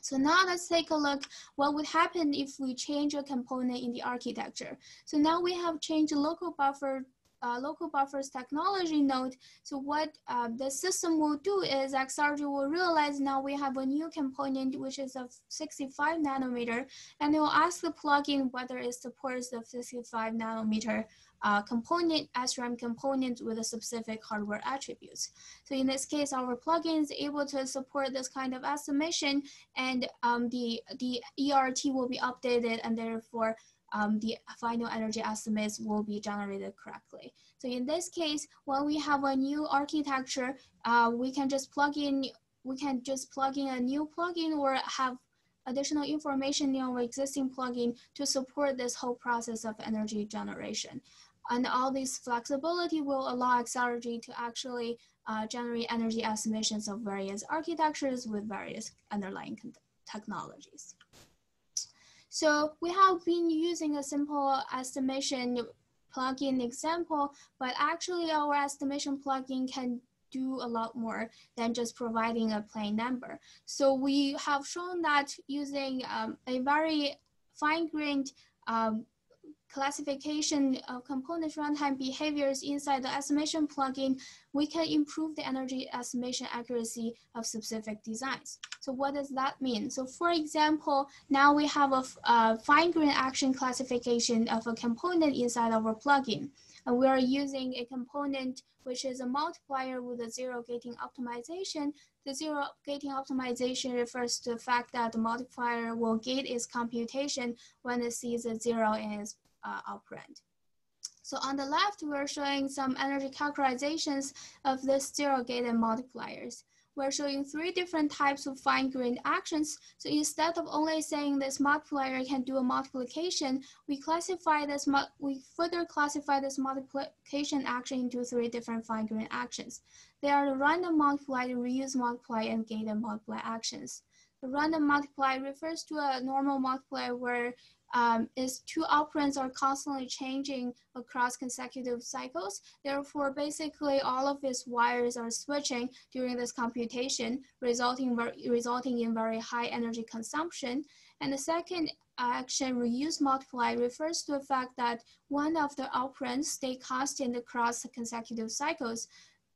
So now let's take a look what would happen if we change a component in the architecture. So now we have changed local buffer uh, local buffers technology node. So what uh, the system will do is Accelergy will realize now we have a new component which is of 65 nanometer and it will ask the plugin whether it supports the 65 nanometer uh, component, SRAM component with a specific hardware attributes. So in this case, our plugin is able to support this kind of estimation and um, the, the ERT will be updated and therefore um, the final energy estimates will be generated correctly. So in this case, when we have a new architecture, uh, we can just plug in, we can just plug in a new plugin or have additional information in our existing plugin to support this whole process of energy generation. And all this flexibility will allow Accelergy to actually uh, generate energy estimations of various architectures with various underlying technologies. So we have been using a simple estimation plugin example, but actually our estimation plugin can do a lot more than just providing a plain number. So we have shown that using um, a very fine-grained um, classification of component runtime behaviors inside the estimation plugin, we can improve the energy estimation accuracy of specific designs. So what does that mean? So for example, now we have a, a fine-grained action classification of a component inside our plugin. And we are using a component which is a multiplier with a zero gating optimization. The zero gating optimization refers to the fact that the multiplier will gate its computation when it sees a zero in its uh, operand. So on the left, we're showing some energy characterizations of the zero gated multipliers. We're showing three different types of fine-grained actions. So instead of only saying this multiplier can do a multiplication, we classify this, we further classify this multiplication action into three different fine-grained actions. They are the random multiply, the reuse multiply, and gated multiply actions. The random multiply refers to a normal multiplier where um, is two operands are constantly changing across consecutive cycles. Therefore, basically all of its wires are switching during this computation, resulting, resulting in very high energy consumption. And the second action reuse multiply refers to the fact that one of the operands stay constant across consecutive cycles,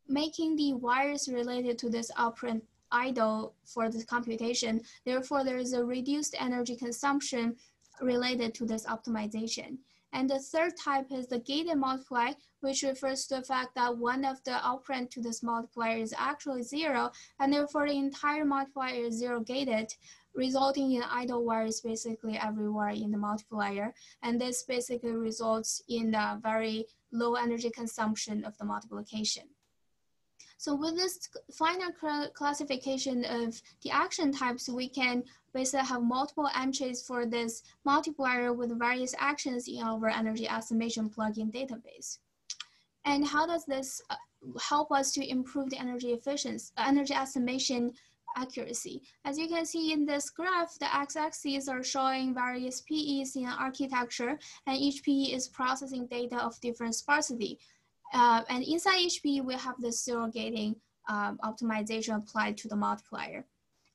making the wires related to this operand idle for the computation. Therefore, there is a reduced energy consumption related to this optimization. And the third type is the gated multiplier, which refers to the fact that one of the operand to this multiplier is actually zero, and therefore the entire multiplier is zero gated, resulting in idle wires basically everywhere in the multiplier. And this basically results in a very low energy consumption of the multiplication. So with this final classification of the action types, we can basically have multiple entries for this multiplier with various actions in our energy estimation plugin database. And how does this uh, help us to improve the energy efficiency, uh, energy estimation accuracy. As you can see in this graph, the x-axis are showing various PEs in architecture, and each PE is processing data of different sparsity. Uh, and inside HP, we have the zero gating um, optimization applied to the multiplier.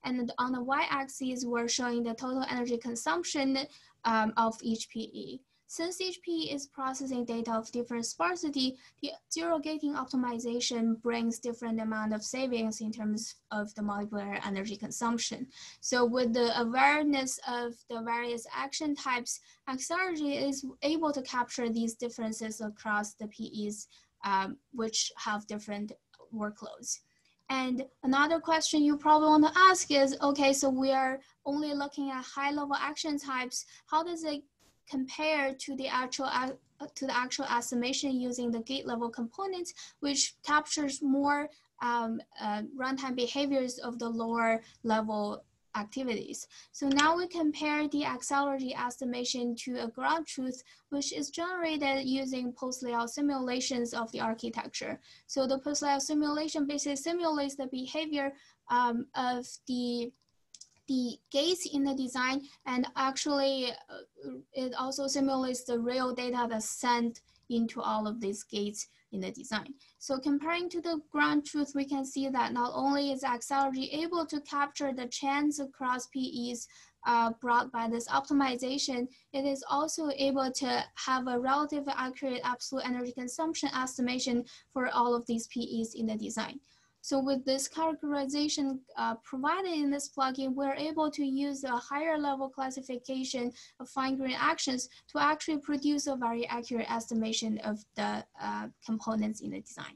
And on the y-axis, we're showing the total energy consumption um, of each PE. Since PE is processing data of different sparsity, the zero gating optimization brings different amount of savings in terms of the multiplier energy consumption. So with the awareness of the various action types, Accelergy is able to capture these differences across the PEs um, which have different workloads. And another question you probably want to ask is, okay, so we are only looking at high level action types. How does it compare to the actual to the actual estimation using the gate level components, which captures more um, uh, runtime behaviors of the lower level activities. So now we compare the Accelergy estimation to a ground truth, which is generated using post-layout simulations of the architecture. So the post-layout simulation basically simulates the behavior um, of the the gates in the design and actually uh, it also simulates the real data that's sent into all of these gates in the design. So comparing to the ground truth, we can see that not only is Accelergy able to capture the chance across PEs uh, brought by this optimization, it is also able to have a relatively accurate absolute energy consumption estimation for all of these PEs in the design. So with this categorization uh, provided in this plugin, we're able to use a higher level classification of fine-grained actions to actually produce a very accurate estimation of the uh, components in the design.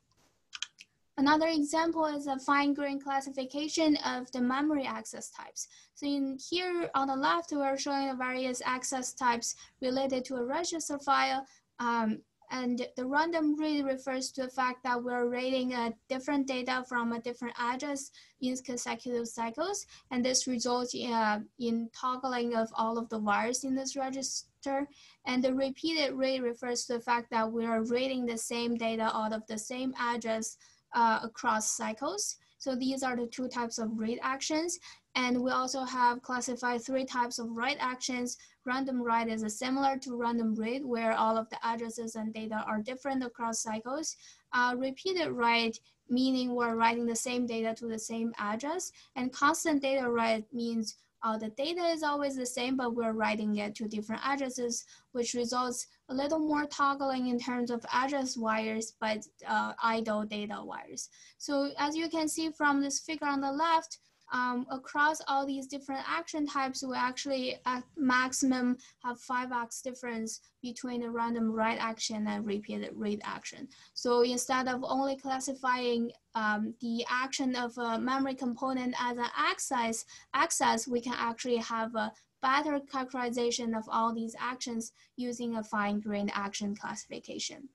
Another example is a fine-grained classification of the memory access types. So in here on the left, we're showing the various access types related to a register file. Um, and the random read refers to the fact that we're reading a different data from a different address in consecutive cycles. And this results in, uh, in toggling of all of the wires in this register. And the repeated read refers to the fact that we are reading the same data out of the same address uh, across cycles. So these are the two types of read actions. And we also have classified three types of write actions. Random write is similar to random read, where all of the addresses and data are different across cycles. Uh, repeated write, meaning we're writing the same data to the same address. And constant data write means uh, the data is always the same, but we're writing it to different addresses, which results a little more toggling in terms of address wires, but uh, idle data wires. So as you can see from this figure on the left, um, across all these different action types, we actually at maximum have 5x difference between a random write action and repeated read action. So instead of only classifying um, the action of a memory component as an access, access, we can actually have a better characterization of all these actions using a fine-grained action classification.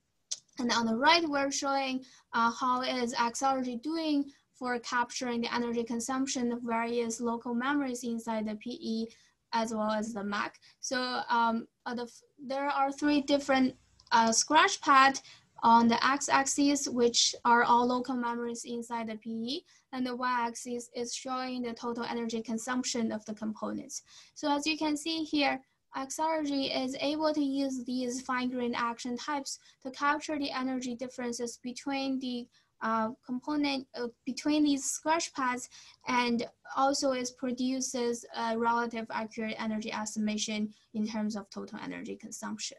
And on the right, we're showing uh, how is Accelergy doing for capturing the energy consumption of various local memories inside the PE as well as the Mac. So um, uh, the, there are three different uh, scratch pad on the x-axis, which are all local memories inside the PE, and the y-axis is showing the total energy consumption of the components. So as you can see here, Accelergy is able to use these fine-grained action types to capture the energy differences between the uh, component uh, between these scratch pads and also it produces a relative accurate energy estimation in terms of total energy consumption.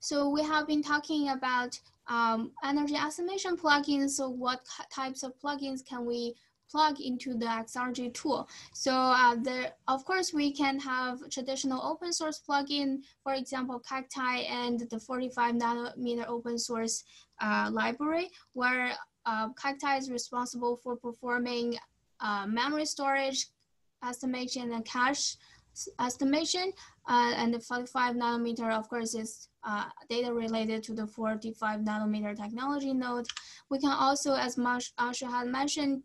So we have been talking about um, energy estimation plugins. So what types of plugins can we plug into the Accelergy tool. So uh, there, of course, we can have traditional open source plugin, for example, Cacti and the 45 nanometer open source uh, library, where uh, Cacti is responsible for performing uh, memory storage estimation and cache estimation. Uh, and the 45 nanometer, of course, is uh, data related to the 45 nanometer technology node. We can also, as Asha had mentioned,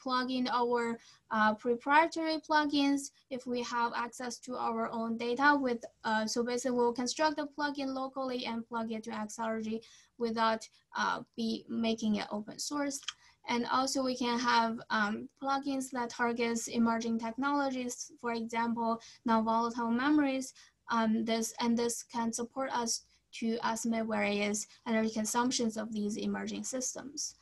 plug in our uh, proprietary plugins if we have access to our own data with, uh, so basically we'll construct the plugin locally and plug it to Accelergy without uh, be making it open source. And also we can have um, plugins that targets emerging technologies, for example, non-volatile memories. Um, this And this can support us to estimate various energy consumptions of these emerging systems.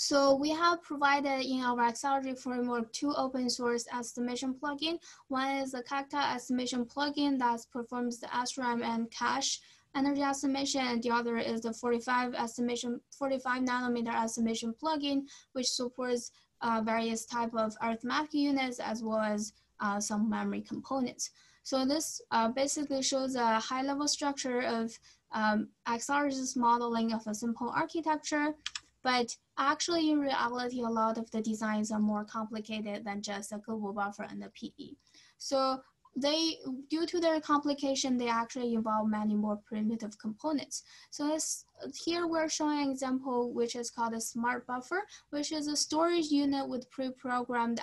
So we have provided in our Accelergy framework two open source estimation plugin. One is the Cacti estimation plugin that performs the SRAM and cache energy estimation, and the other is the 45 estimation, 45 nanometer estimation plugin, which supports uh, various type of arithmetic units as well as uh, some memory components. So this uh, basically shows a high level structure of um, modeling of a simple architecture but actually, in reality, a lot of the designs are more complicated than just a global buffer and a PE. So they, due to their complication, they actually involve many more primitive components. So this, here we're showing an example which is called a smart buffer, which is a storage unit with pre-programmed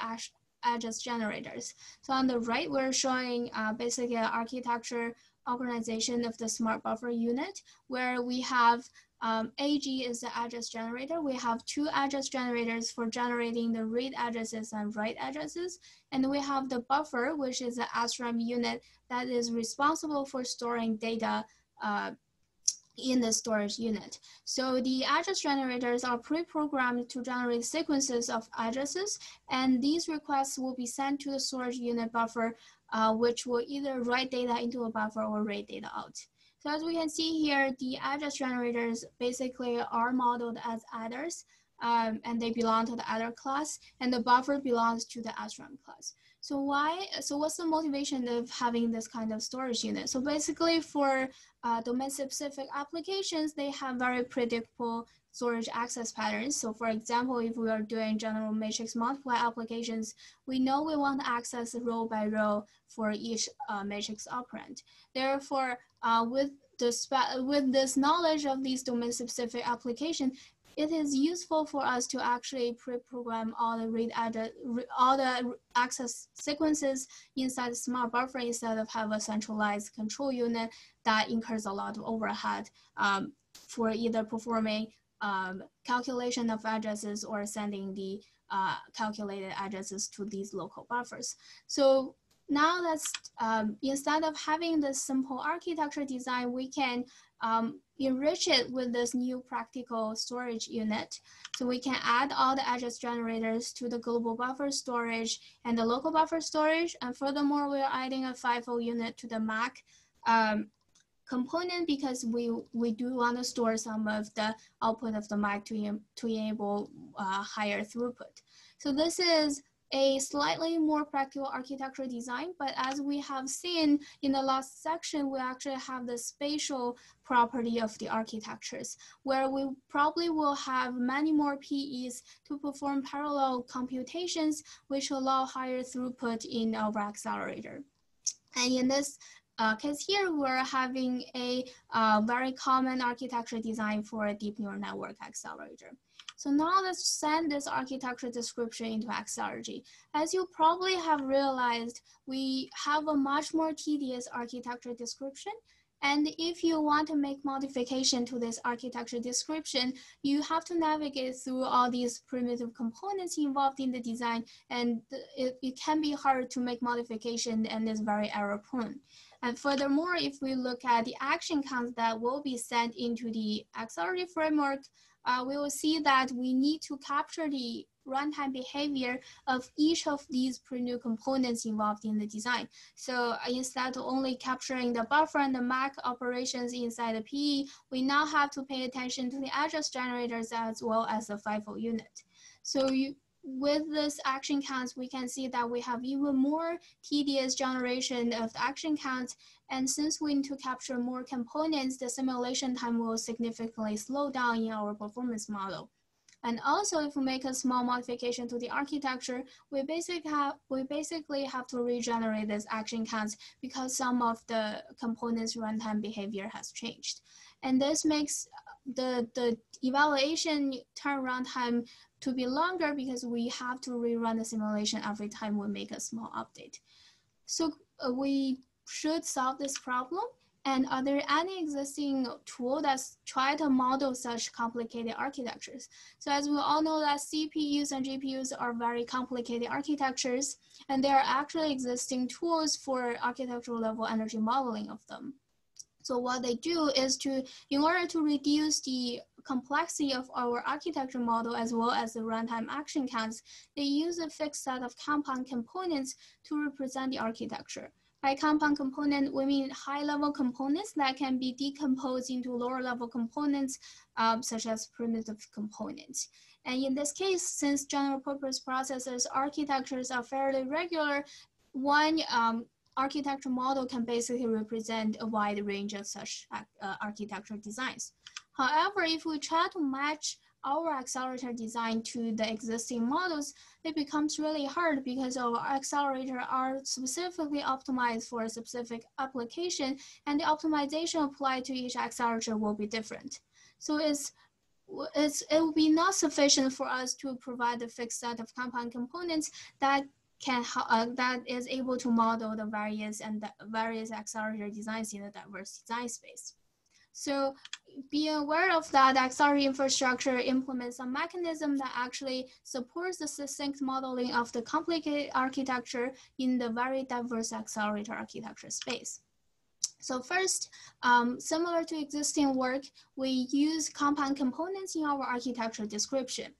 address generators. So on the right, we're showing uh, basically an architecture organization of the smart buffer unit where we have um, AG is the address generator. We have two address generators for generating the read addresses and write addresses. And we have the buffer, which is the SRAM unit that is responsible for storing data uh, in the storage unit. So the address generators are pre-programmed to generate sequences of addresses, and these requests will be sent to the storage unit buffer, uh, which will either write data into a buffer or read data out. So as we can see here, the address generators basically are modeled as adders, um, and they belong to the adder class, and the buffer belongs to the SRAM class. So why, so what's the motivation of having this kind of storage unit? So basically for uh, domain-specific applications, they have very predictable storage access patterns. So for example, if we are doing general matrix multiply applications, we know we want to access row by row for each uh, matrix operand. Therefore, uh, with the with this knowledge of these domain-specific application, it is useful for us to actually pre-program all the read all the access sequences inside the smart buffer instead of have a centralized control unit that incurs a lot of overhead um, for either performing um, calculation of addresses or sending the uh, calculated addresses to these local buffers. So now let's, um, instead of having this simple architecture design, we can um, enrich it with this new practical storage unit. So we can add all the address generators to the global buffer storage and the local buffer storage. And furthermore, we're adding a FIFO unit to the MAC um, component because we, we do want to store some of the output of the mic to, to enable uh, higher throughput. So this is a slightly more practical architectural design, but as we have seen in the last section, we actually have the spatial property of the architectures, where we probably will have many more PEs to perform parallel computations, which allow higher throughput in our accelerator. And in this uh, here, we're having a uh, very common architecture design for a deep neural network accelerator. So now let's send this architecture description into Accelergy. As you probably have realized, we have a much more tedious architecture description. And if you want to make modification to this architecture description, you have to navigate through all these primitive components involved in the design, and it, it can be hard to make modification and is very error prone. And furthermore, if we look at the action counts that will be sent into the Accelergy framework, uh, we will see that we need to capture the runtime behavior of each of these pre-new components involved in the design. So uh, instead of only capturing the buffer and the MAC operations inside the PE, we now have to pay attention to the address generators as well as the FIFO unit. So you, with this action counts, we can see that we have even more tedious generation of the action counts and since we need to capture more components, the simulation time will significantly slow down in our performance model. And also, if we make a small modification to the architecture, we basically have, we basically have to regenerate this action counts because some of the components runtime behavior has changed. And this makes the, the evaluation turnaround time to be longer because we have to rerun the simulation every time we make a small update. So uh, we should solve this problem? And are there any existing tool that's try to model such complicated architectures? So as we all know that CPUs and GPUs are very complicated architectures, and there are actually existing tools for architectural level energy modeling of them. So what they do is to, in order to reduce the complexity of our architecture model as well as the runtime action counts, they use a fixed set of compound components to represent the architecture. By compound component, we mean high-level components that can be decomposed into lower-level components, um, such as primitive components. And in this case, since general-purpose processors architectures are fairly regular, one um, architecture model can basically represent a wide range of such uh, architecture designs. However, if we try to match our accelerator design to the existing models, it becomes really hard because our accelerator are specifically optimized for a specific application and the optimization applied to each accelerator will be different. So it's it's, it will be not sufficient for us to provide a fixed set of compound components that can uh, that is able to model the various and the various accelerator designs in a diverse design space. So being aware of that, accelerator infrastructure implements a mechanism that actually supports the succinct modeling of the complicated architecture in the very diverse accelerator architecture space. So first, um, similar to existing work, we use compound components in our architecture description.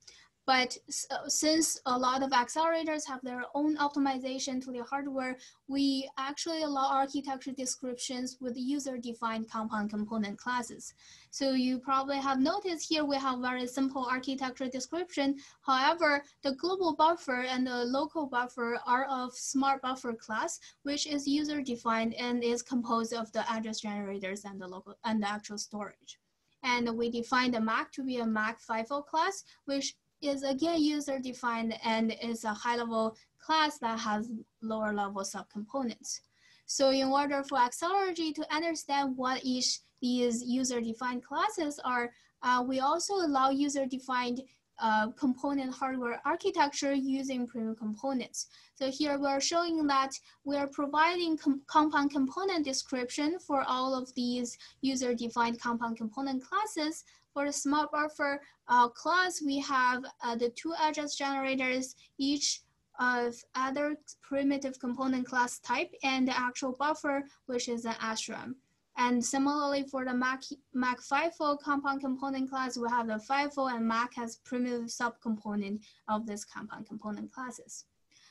But uh, since a lot of accelerators have their own optimization to the hardware, we actually allow architecture descriptions with user-defined compound component classes. So you probably have noticed here we have very simple architecture description. However, the global buffer and the local buffer are of smart buffer class, which is user-defined and is composed of the address generators and the local and the actual storage. And we define the MAC to be a MAC FIFO class, which is again user defined and is a high level class that has lower level subcomponents. So in order for Accelergy to understand what each these user defined classes are, uh, we also allow user defined uh, component hardware architecture using premium components. So here we're showing that we're providing com compound component description for all of these user-defined compound component classes. For the smart buffer uh, class, we have uh, the two address generators, each of other primitive component class type and the actual buffer, which is an SRAM. And similarly for the Mac, Mac FIFO compound component class, we have the FIFO and Mac as primitive subcomponent of this compound component classes.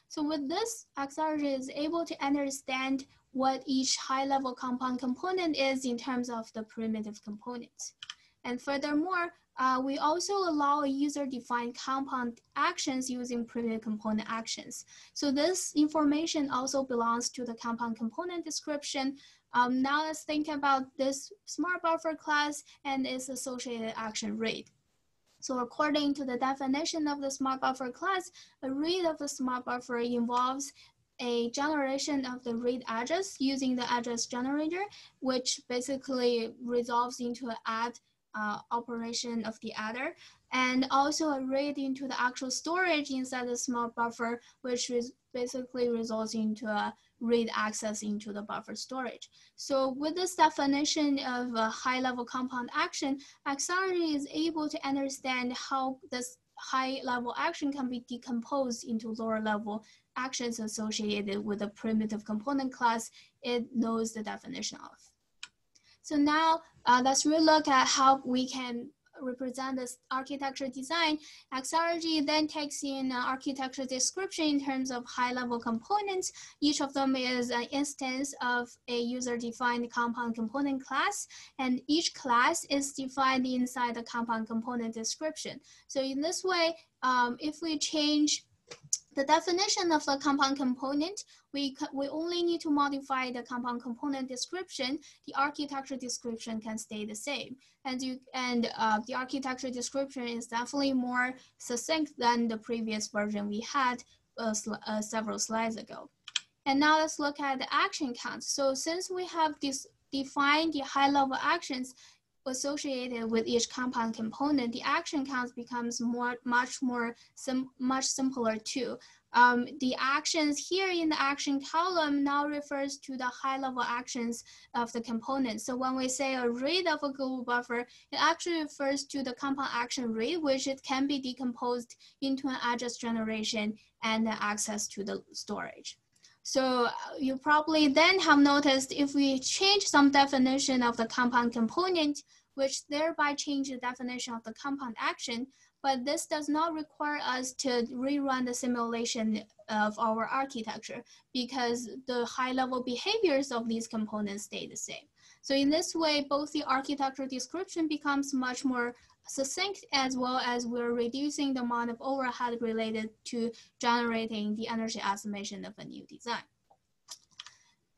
So with this, Accelergy is able to understand what each high-level compound component is in terms of the primitive components. And furthermore, uh, we also allow user-defined compound actions using primitive component actions. So this information also belongs to the compound component description, um, now let's think about this smart buffer class and its associated action read. So according to the definition of the smart buffer class, a read of the smart buffer involves a generation of the read address using the address generator, which basically resolves into an add uh, operation of the adder, and also a read into the actual storage inside the smart buffer, which is basically results into a read access into the buffer storage. So with this definition of a high-level compound action, Accelergy is able to understand how this high-level action can be decomposed into lower-level actions associated with a primitive component class it knows the definition of. So now uh, let's relook at how we can represent this architecture design, Accelergy then takes in an architecture description in terms of high-level components. Each of them is an instance of a user-defined compound component class, and each class is defined inside the compound component description. So in this way, um, if we change the definition of the compound component, we, we only need to modify the compound component description. The architecture description can stay the same. And, you, and uh, the architecture description is definitely more succinct than the previous version we had uh, sl uh, several slides ago. And now let's look at the action counts. So since we have this defined the high level actions, associated with each compound component, the action counts becomes more, much more, sim much simpler too. Um, the actions here in the action column now refers to the high level actions of the component. So when we say a read of a global buffer, it actually refers to the compound action read, which it can be decomposed into an address generation and access to the storage. So uh, you probably then have noticed if we change some definition of the compound component, which thereby change the definition of the compound action, but this does not require us to rerun the simulation of our architecture because the high level behaviors of these components stay the same. So in this way, both the architecture description becomes much more succinct as well as we're reducing the amount of overhead related to generating the energy estimation of a new design.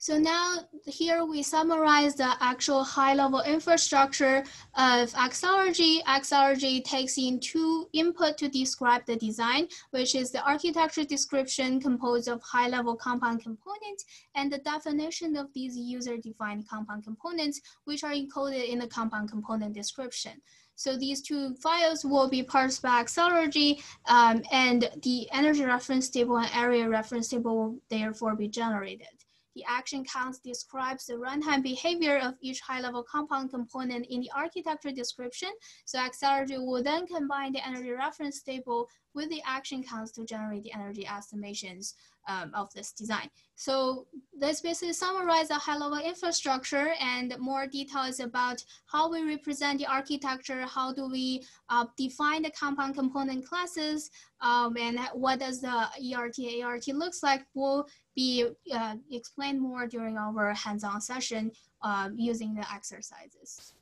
So now here we summarize the actual high-level infrastructure of Accelergy. Accelergy takes in two input to describe the design, which is the architecture description composed of high-level compound components and the definition of these user-defined compound components, which are encoded in the compound component description. So these two files will be parsed by Accelergy um, and the energy reference table and area reference table will therefore be generated. The action counts describes the runtime behavior of each high-level compound component in the architecture description. So Accelergy will then combine the energy reference table with the action counts to generate the energy estimations um, of this design. So this basically summarizes the high-level infrastructure and more details about how we represent the architecture, how do we uh, define the compound component classes, um, and what does the ERT ART looks like will be uh, explained more during our hands-on session uh, using the exercises.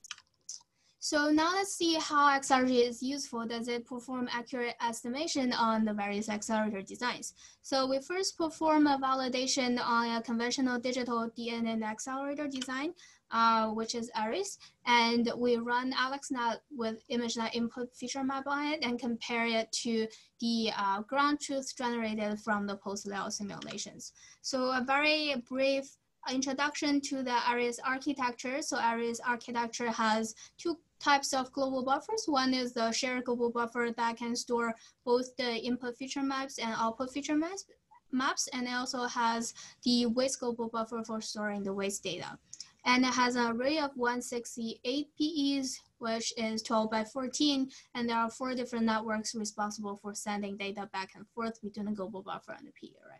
So now let's see how Accelergy is useful. Does it perform accurate estimation on the various accelerator designs? So we first perform a validation on a conventional digital DNN accelerator design, uh, which is Eyeriss, and we run AlexNet with ImageNet input feature map on it and compare it to the uh, ground truth generated from the post-layout simulations. So a very brief introduction to the Eyeriss architecture. So Eyeriss architecture has two types of global buffers. One is the shared global buffer that can store both the input feature maps and output feature maps, maps and it also has the waste global buffer for storing the waste data. And it has an array of 168 PEs, which is 12 by 14, and there are four different networks responsible for sending data back and forth between the global buffer and the PE array.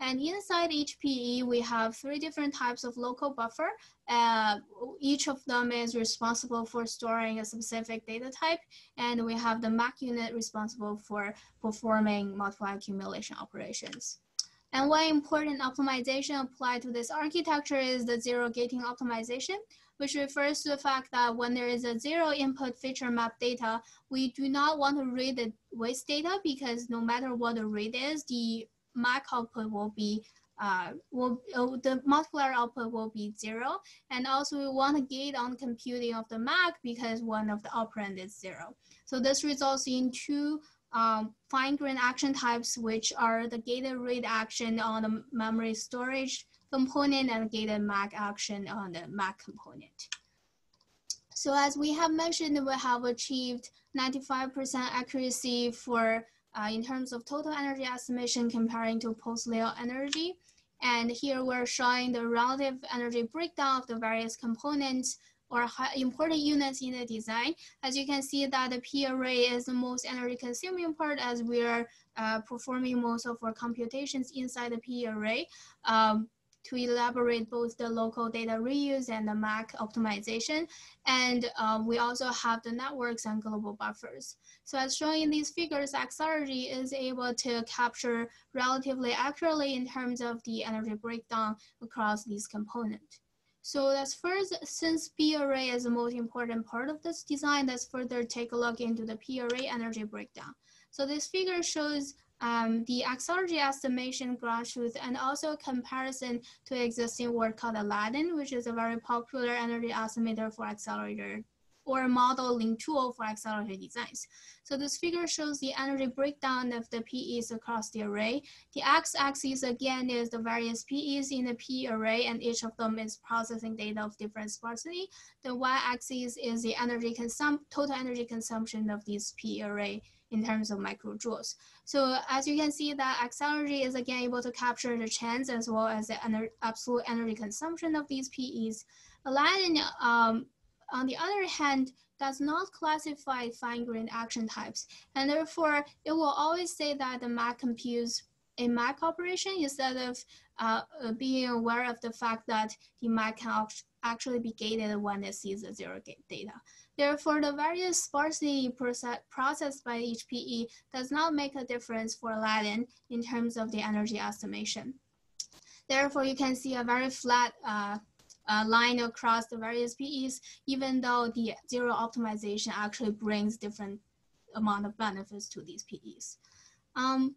And inside each PE, we have three different types of local buffer. Uh, each of them is responsible for storing a specific data type. And we have the MAC unit responsible for performing multiple accumulation operations. And one important optimization applied to this architecture is the zero gating optimization, which refers to the fact that when there is a zero input feature map data, we do not want to read the waste data because no matter what the rate is, the MAC output will be uh, will uh, the multiplier output will be zero. And also we want to gate on computing of the MAC because one of the operand is zero. So this results in two um, fine-grained action types, which are the gated read action on the memory storage component and gated MAC action on the MAC component. So as we have mentioned, we have achieved 95% accuracy for uh, in terms of total energy estimation comparing to post-layout energy. And here we're showing the relative energy breakdown of the various components or important units in the design. As you can see that the P array is the most energy consuming part as we are uh, performing most of our computations inside the P array. Um, to elaborate both the local data reuse and the MAC optimization. And uh, we also have the networks and global buffers. So as shown in these figures, Accelergy is able to capture relatively accurately in terms of the energy breakdown across these components. So let's first, since P array is the most important part of this design, let's further take a look into the P array energy breakdown. So this figure shows um, the Accelergy estimation ground truth and also comparison to existing work called Aladdin, which is a very popular energy estimator for accelerator or modeling tool for accelerator designs. So this figure shows the energy breakdown of the PEs across the array. The x-axis again is the various PEs in the P array and each of them is processing data of different sparsity. The y-axis is the energy consum total energy consumption of this P array in terms of microjoules. So as you can see that Accelergy is again able to capture the chance as well as the ener absolute energy consumption of these PEs. Aladdin, um, on the other hand, does not classify fine-grained action types, and therefore it will always say that the MAC computes a MAC operation instead of uh, being aware of the fact that the MAC can actually be gated when it sees the zero gate data. Therefore, the various sparsity processed by each PE does not make a difference for Aladdin in terms of the energy estimation. Therefore, you can see a very flat uh, uh, line across the various PEs, even though the zero optimization actually brings different amount of benefits to these PEs. Um,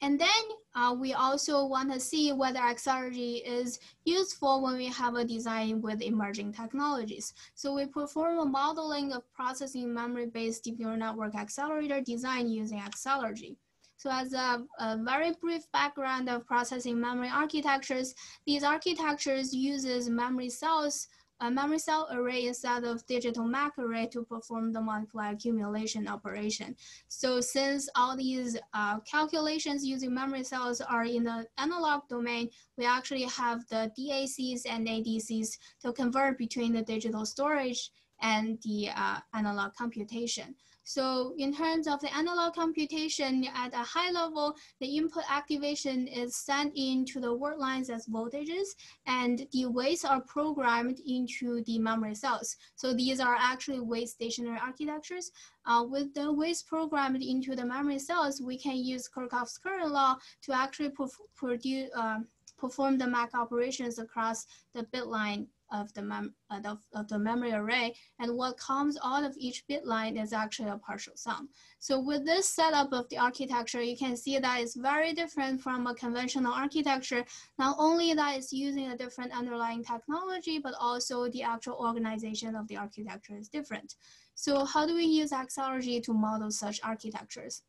and then uh, we also want to see whether Accelergy is useful when we have a design with emerging technologies. So we perform a modeling of processing memory-based deep neural network accelerator design using Accelergy. So as a, a, very brief background of processing memory architectures, these architectures uses memory cells a memory cell array instead of digital MAC array to perform the multiply accumulation operation. So since all these uh, calculations using memory cells are in the analog domain, we actually have the DACs and ADCs to convert between the digital storage and the uh, analog computation. So in terms of the analog computation at a high level, the input activation is sent into the word lines as voltages and the weights are programmed into the memory cells. So these are actually weight stationary architectures. Uh, with the weights programmed into the memory cells, we can use Kirchhoff's current law to actually produce, uh, perform the MAC operations across the bit line of the, mem of, of the memory array. And what comes out of each bit line is actually a partial sum. So with this setup of the architecture, you can see that it's very different from a conventional architecture. Not only that it's using a different underlying technology, but also the actual organization of the architecture is different. So how do we use Accelergy to model such architectures?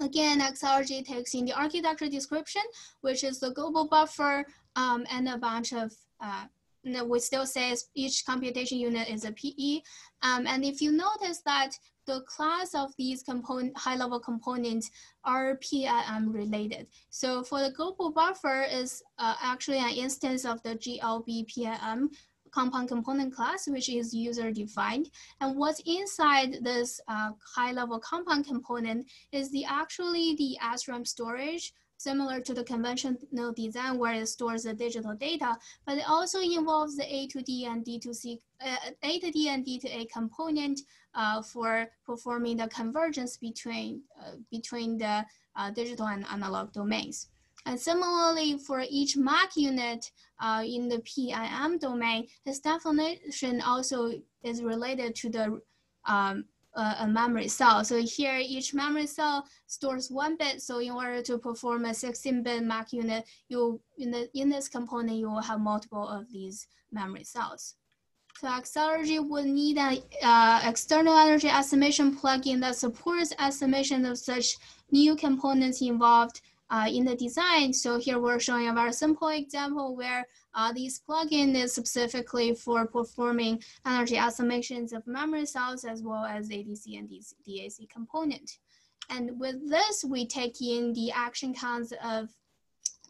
Again, Accelergy takes in the architecture description, which is the global buffer um, and a bunch of uh, we still say each computation unit is a PE. Um, and if you notice that the class of these component, high-level components are PIM related. So for the global buffer is uh, actually an instance of the GLB PIM compound component class, which is user defined. And what's inside this uh, high-level compound component is the actually the SRAM storage similar to the conventional design where it stores the digital data, but it also involves the A to D and D to C, uh, A to D and D to A component uh, for performing the convergence between, uh, between the uh, digital and analog domains. And similarly, for each MAC unit uh, in the PIM domain, this definition also is related to the um, uh, a memory cell. So here, each memory cell stores one bit. So in order to perform a 16-bit MAC unit, you in, the, in this component, you will have multiple of these memory cells. So Accelergy would need an uh, external energy estimation plugin that supports estimation of such new components involved uh, in the design. So here we're showing a very simple example where uh, this plugin is specifically for performing energy estimations of memory cells as well as ADC and DAC component. And with this, we take in the action counts of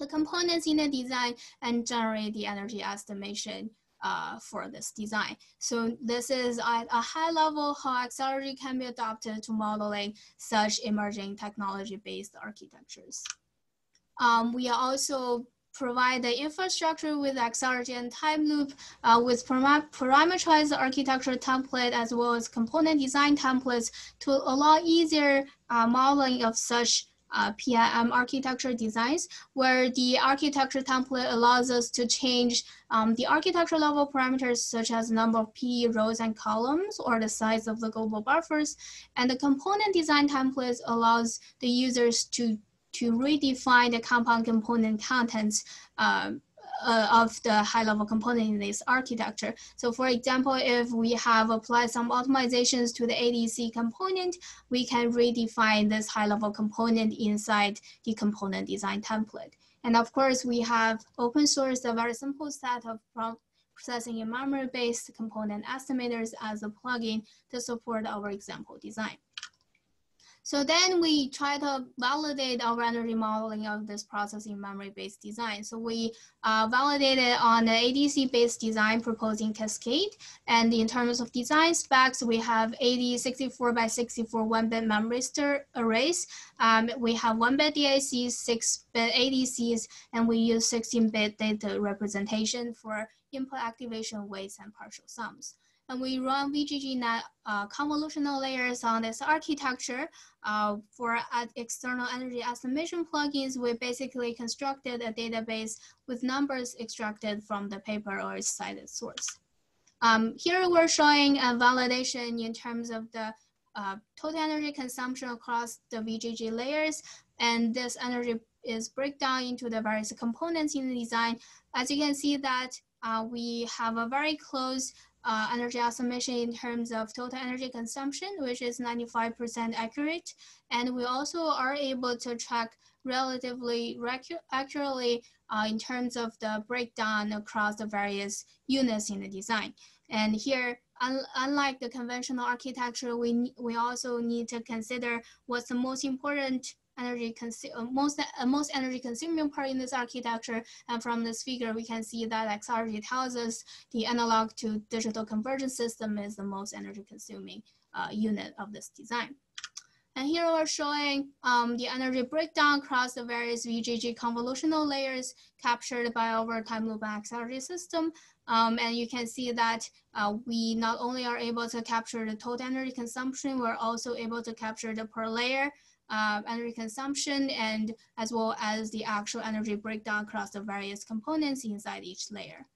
the components in the design and generate the energy estimation uh, for this design. So this is at a high level how Accelergy can be adopted to modeling such emerging technology-based architectures. Um, we also provide the infrastructure with Accelergy and Timeloop uh, with parameterized architecture template as well as component design templates to allow easier uh, modeling of such uh, PIM architecture designs, where the architecture template allows us to change um, the architecture level parameters such as number of PE rows and columns or the size of the global buffers. And the component design templates allows the users to to redefine the compound component contents um, uh, of the high-level component in this architecture. So for example, if we have applied some optimizations to the ADC component, we can redefine this high-level component inside the component design template. And of course, we have open source a very simple set of processing and memory-based component estimators as a plugin to support our example design. So then we try to validate our energy modeling of this processing memory-based design. So we uh, validated on the ADC-based design proposing Cascade. And in terms of design specs, we have 80 64 by 64 one-bit memory arrays. Um, we have one-bit DACs, six-bit ADCs, and we use 16-bit data representation for input activation weights and partial sums and we run VGGNet uh, convolutional layers on this architecture. Uh, for uh, external energy estimation plugins, we basically constructed a database with numbers extracted from the paper or its cited source. Um, here we're showing a validation in terms of the uh, total energy consumption across the VGG layers, and this energy is breakdown into the various components in the design. As you can see that uh, we have a very close uh, energy estimation in terms of total energy consumption, which is 95% accurate. And we also are able to track relatively accurately uh, in terms of the breakdown across the various units in the design. And here, un unlike the conventional architecture, we, we also need to consider what's the most important energy uh, most uh, most energy consuming part in this architecture. And from this figure, we can see that Accelergy tells us the analog to digital convergence system is the most energy consuming uh, unit of this design. And here we're showing um, the energy breakdown across the various VGG convolutional layers captured by our Timeloop XRG system. Um, and you can see that uh, we not only are able to capture the total energy consumption, we're also able to capture the per layer uh, energy consumption and as well as the actual energy breakdown across the various components inside each layer.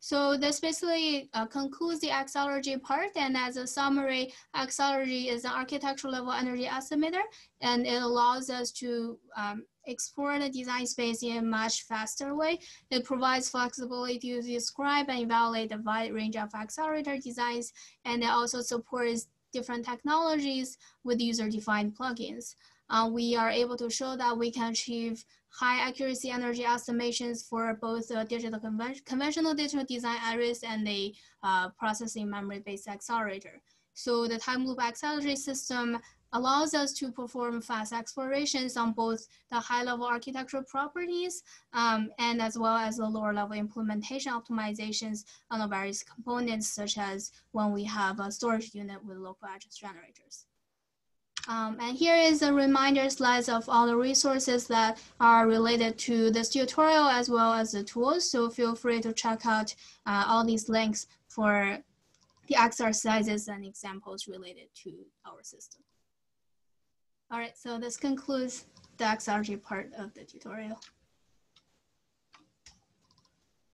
So this basically uh, concludes the Accelergy part. And as a summary, Accelergy is an architectural level energy estimator, and it allows us to um, explore the design space in a much faster way. It provides flexibility to describe and evaluate a wide range of accelerator designs, and it also supports different technologies with user-defined plugins. Uh, we are able to show that we can achieve high accuracy energy estimations for both the digital conven conventional digital design Eyeriss and the uh, processing memory-based accelerator. So the Timeloop Accelergy system allows us to perform fast explorations on both the high-level architectural properties um, and as well as the lower-level implementation optimizations on the various components, such as when we have a storage unit with local address generators. Um, and here is a reminder slides of all the resources that are related to this tutorial as well as the tools. So feel free to check out uh, all these links for the exercises and examples related to our system. All right, so this concludes the Accelergy part of the tutorial.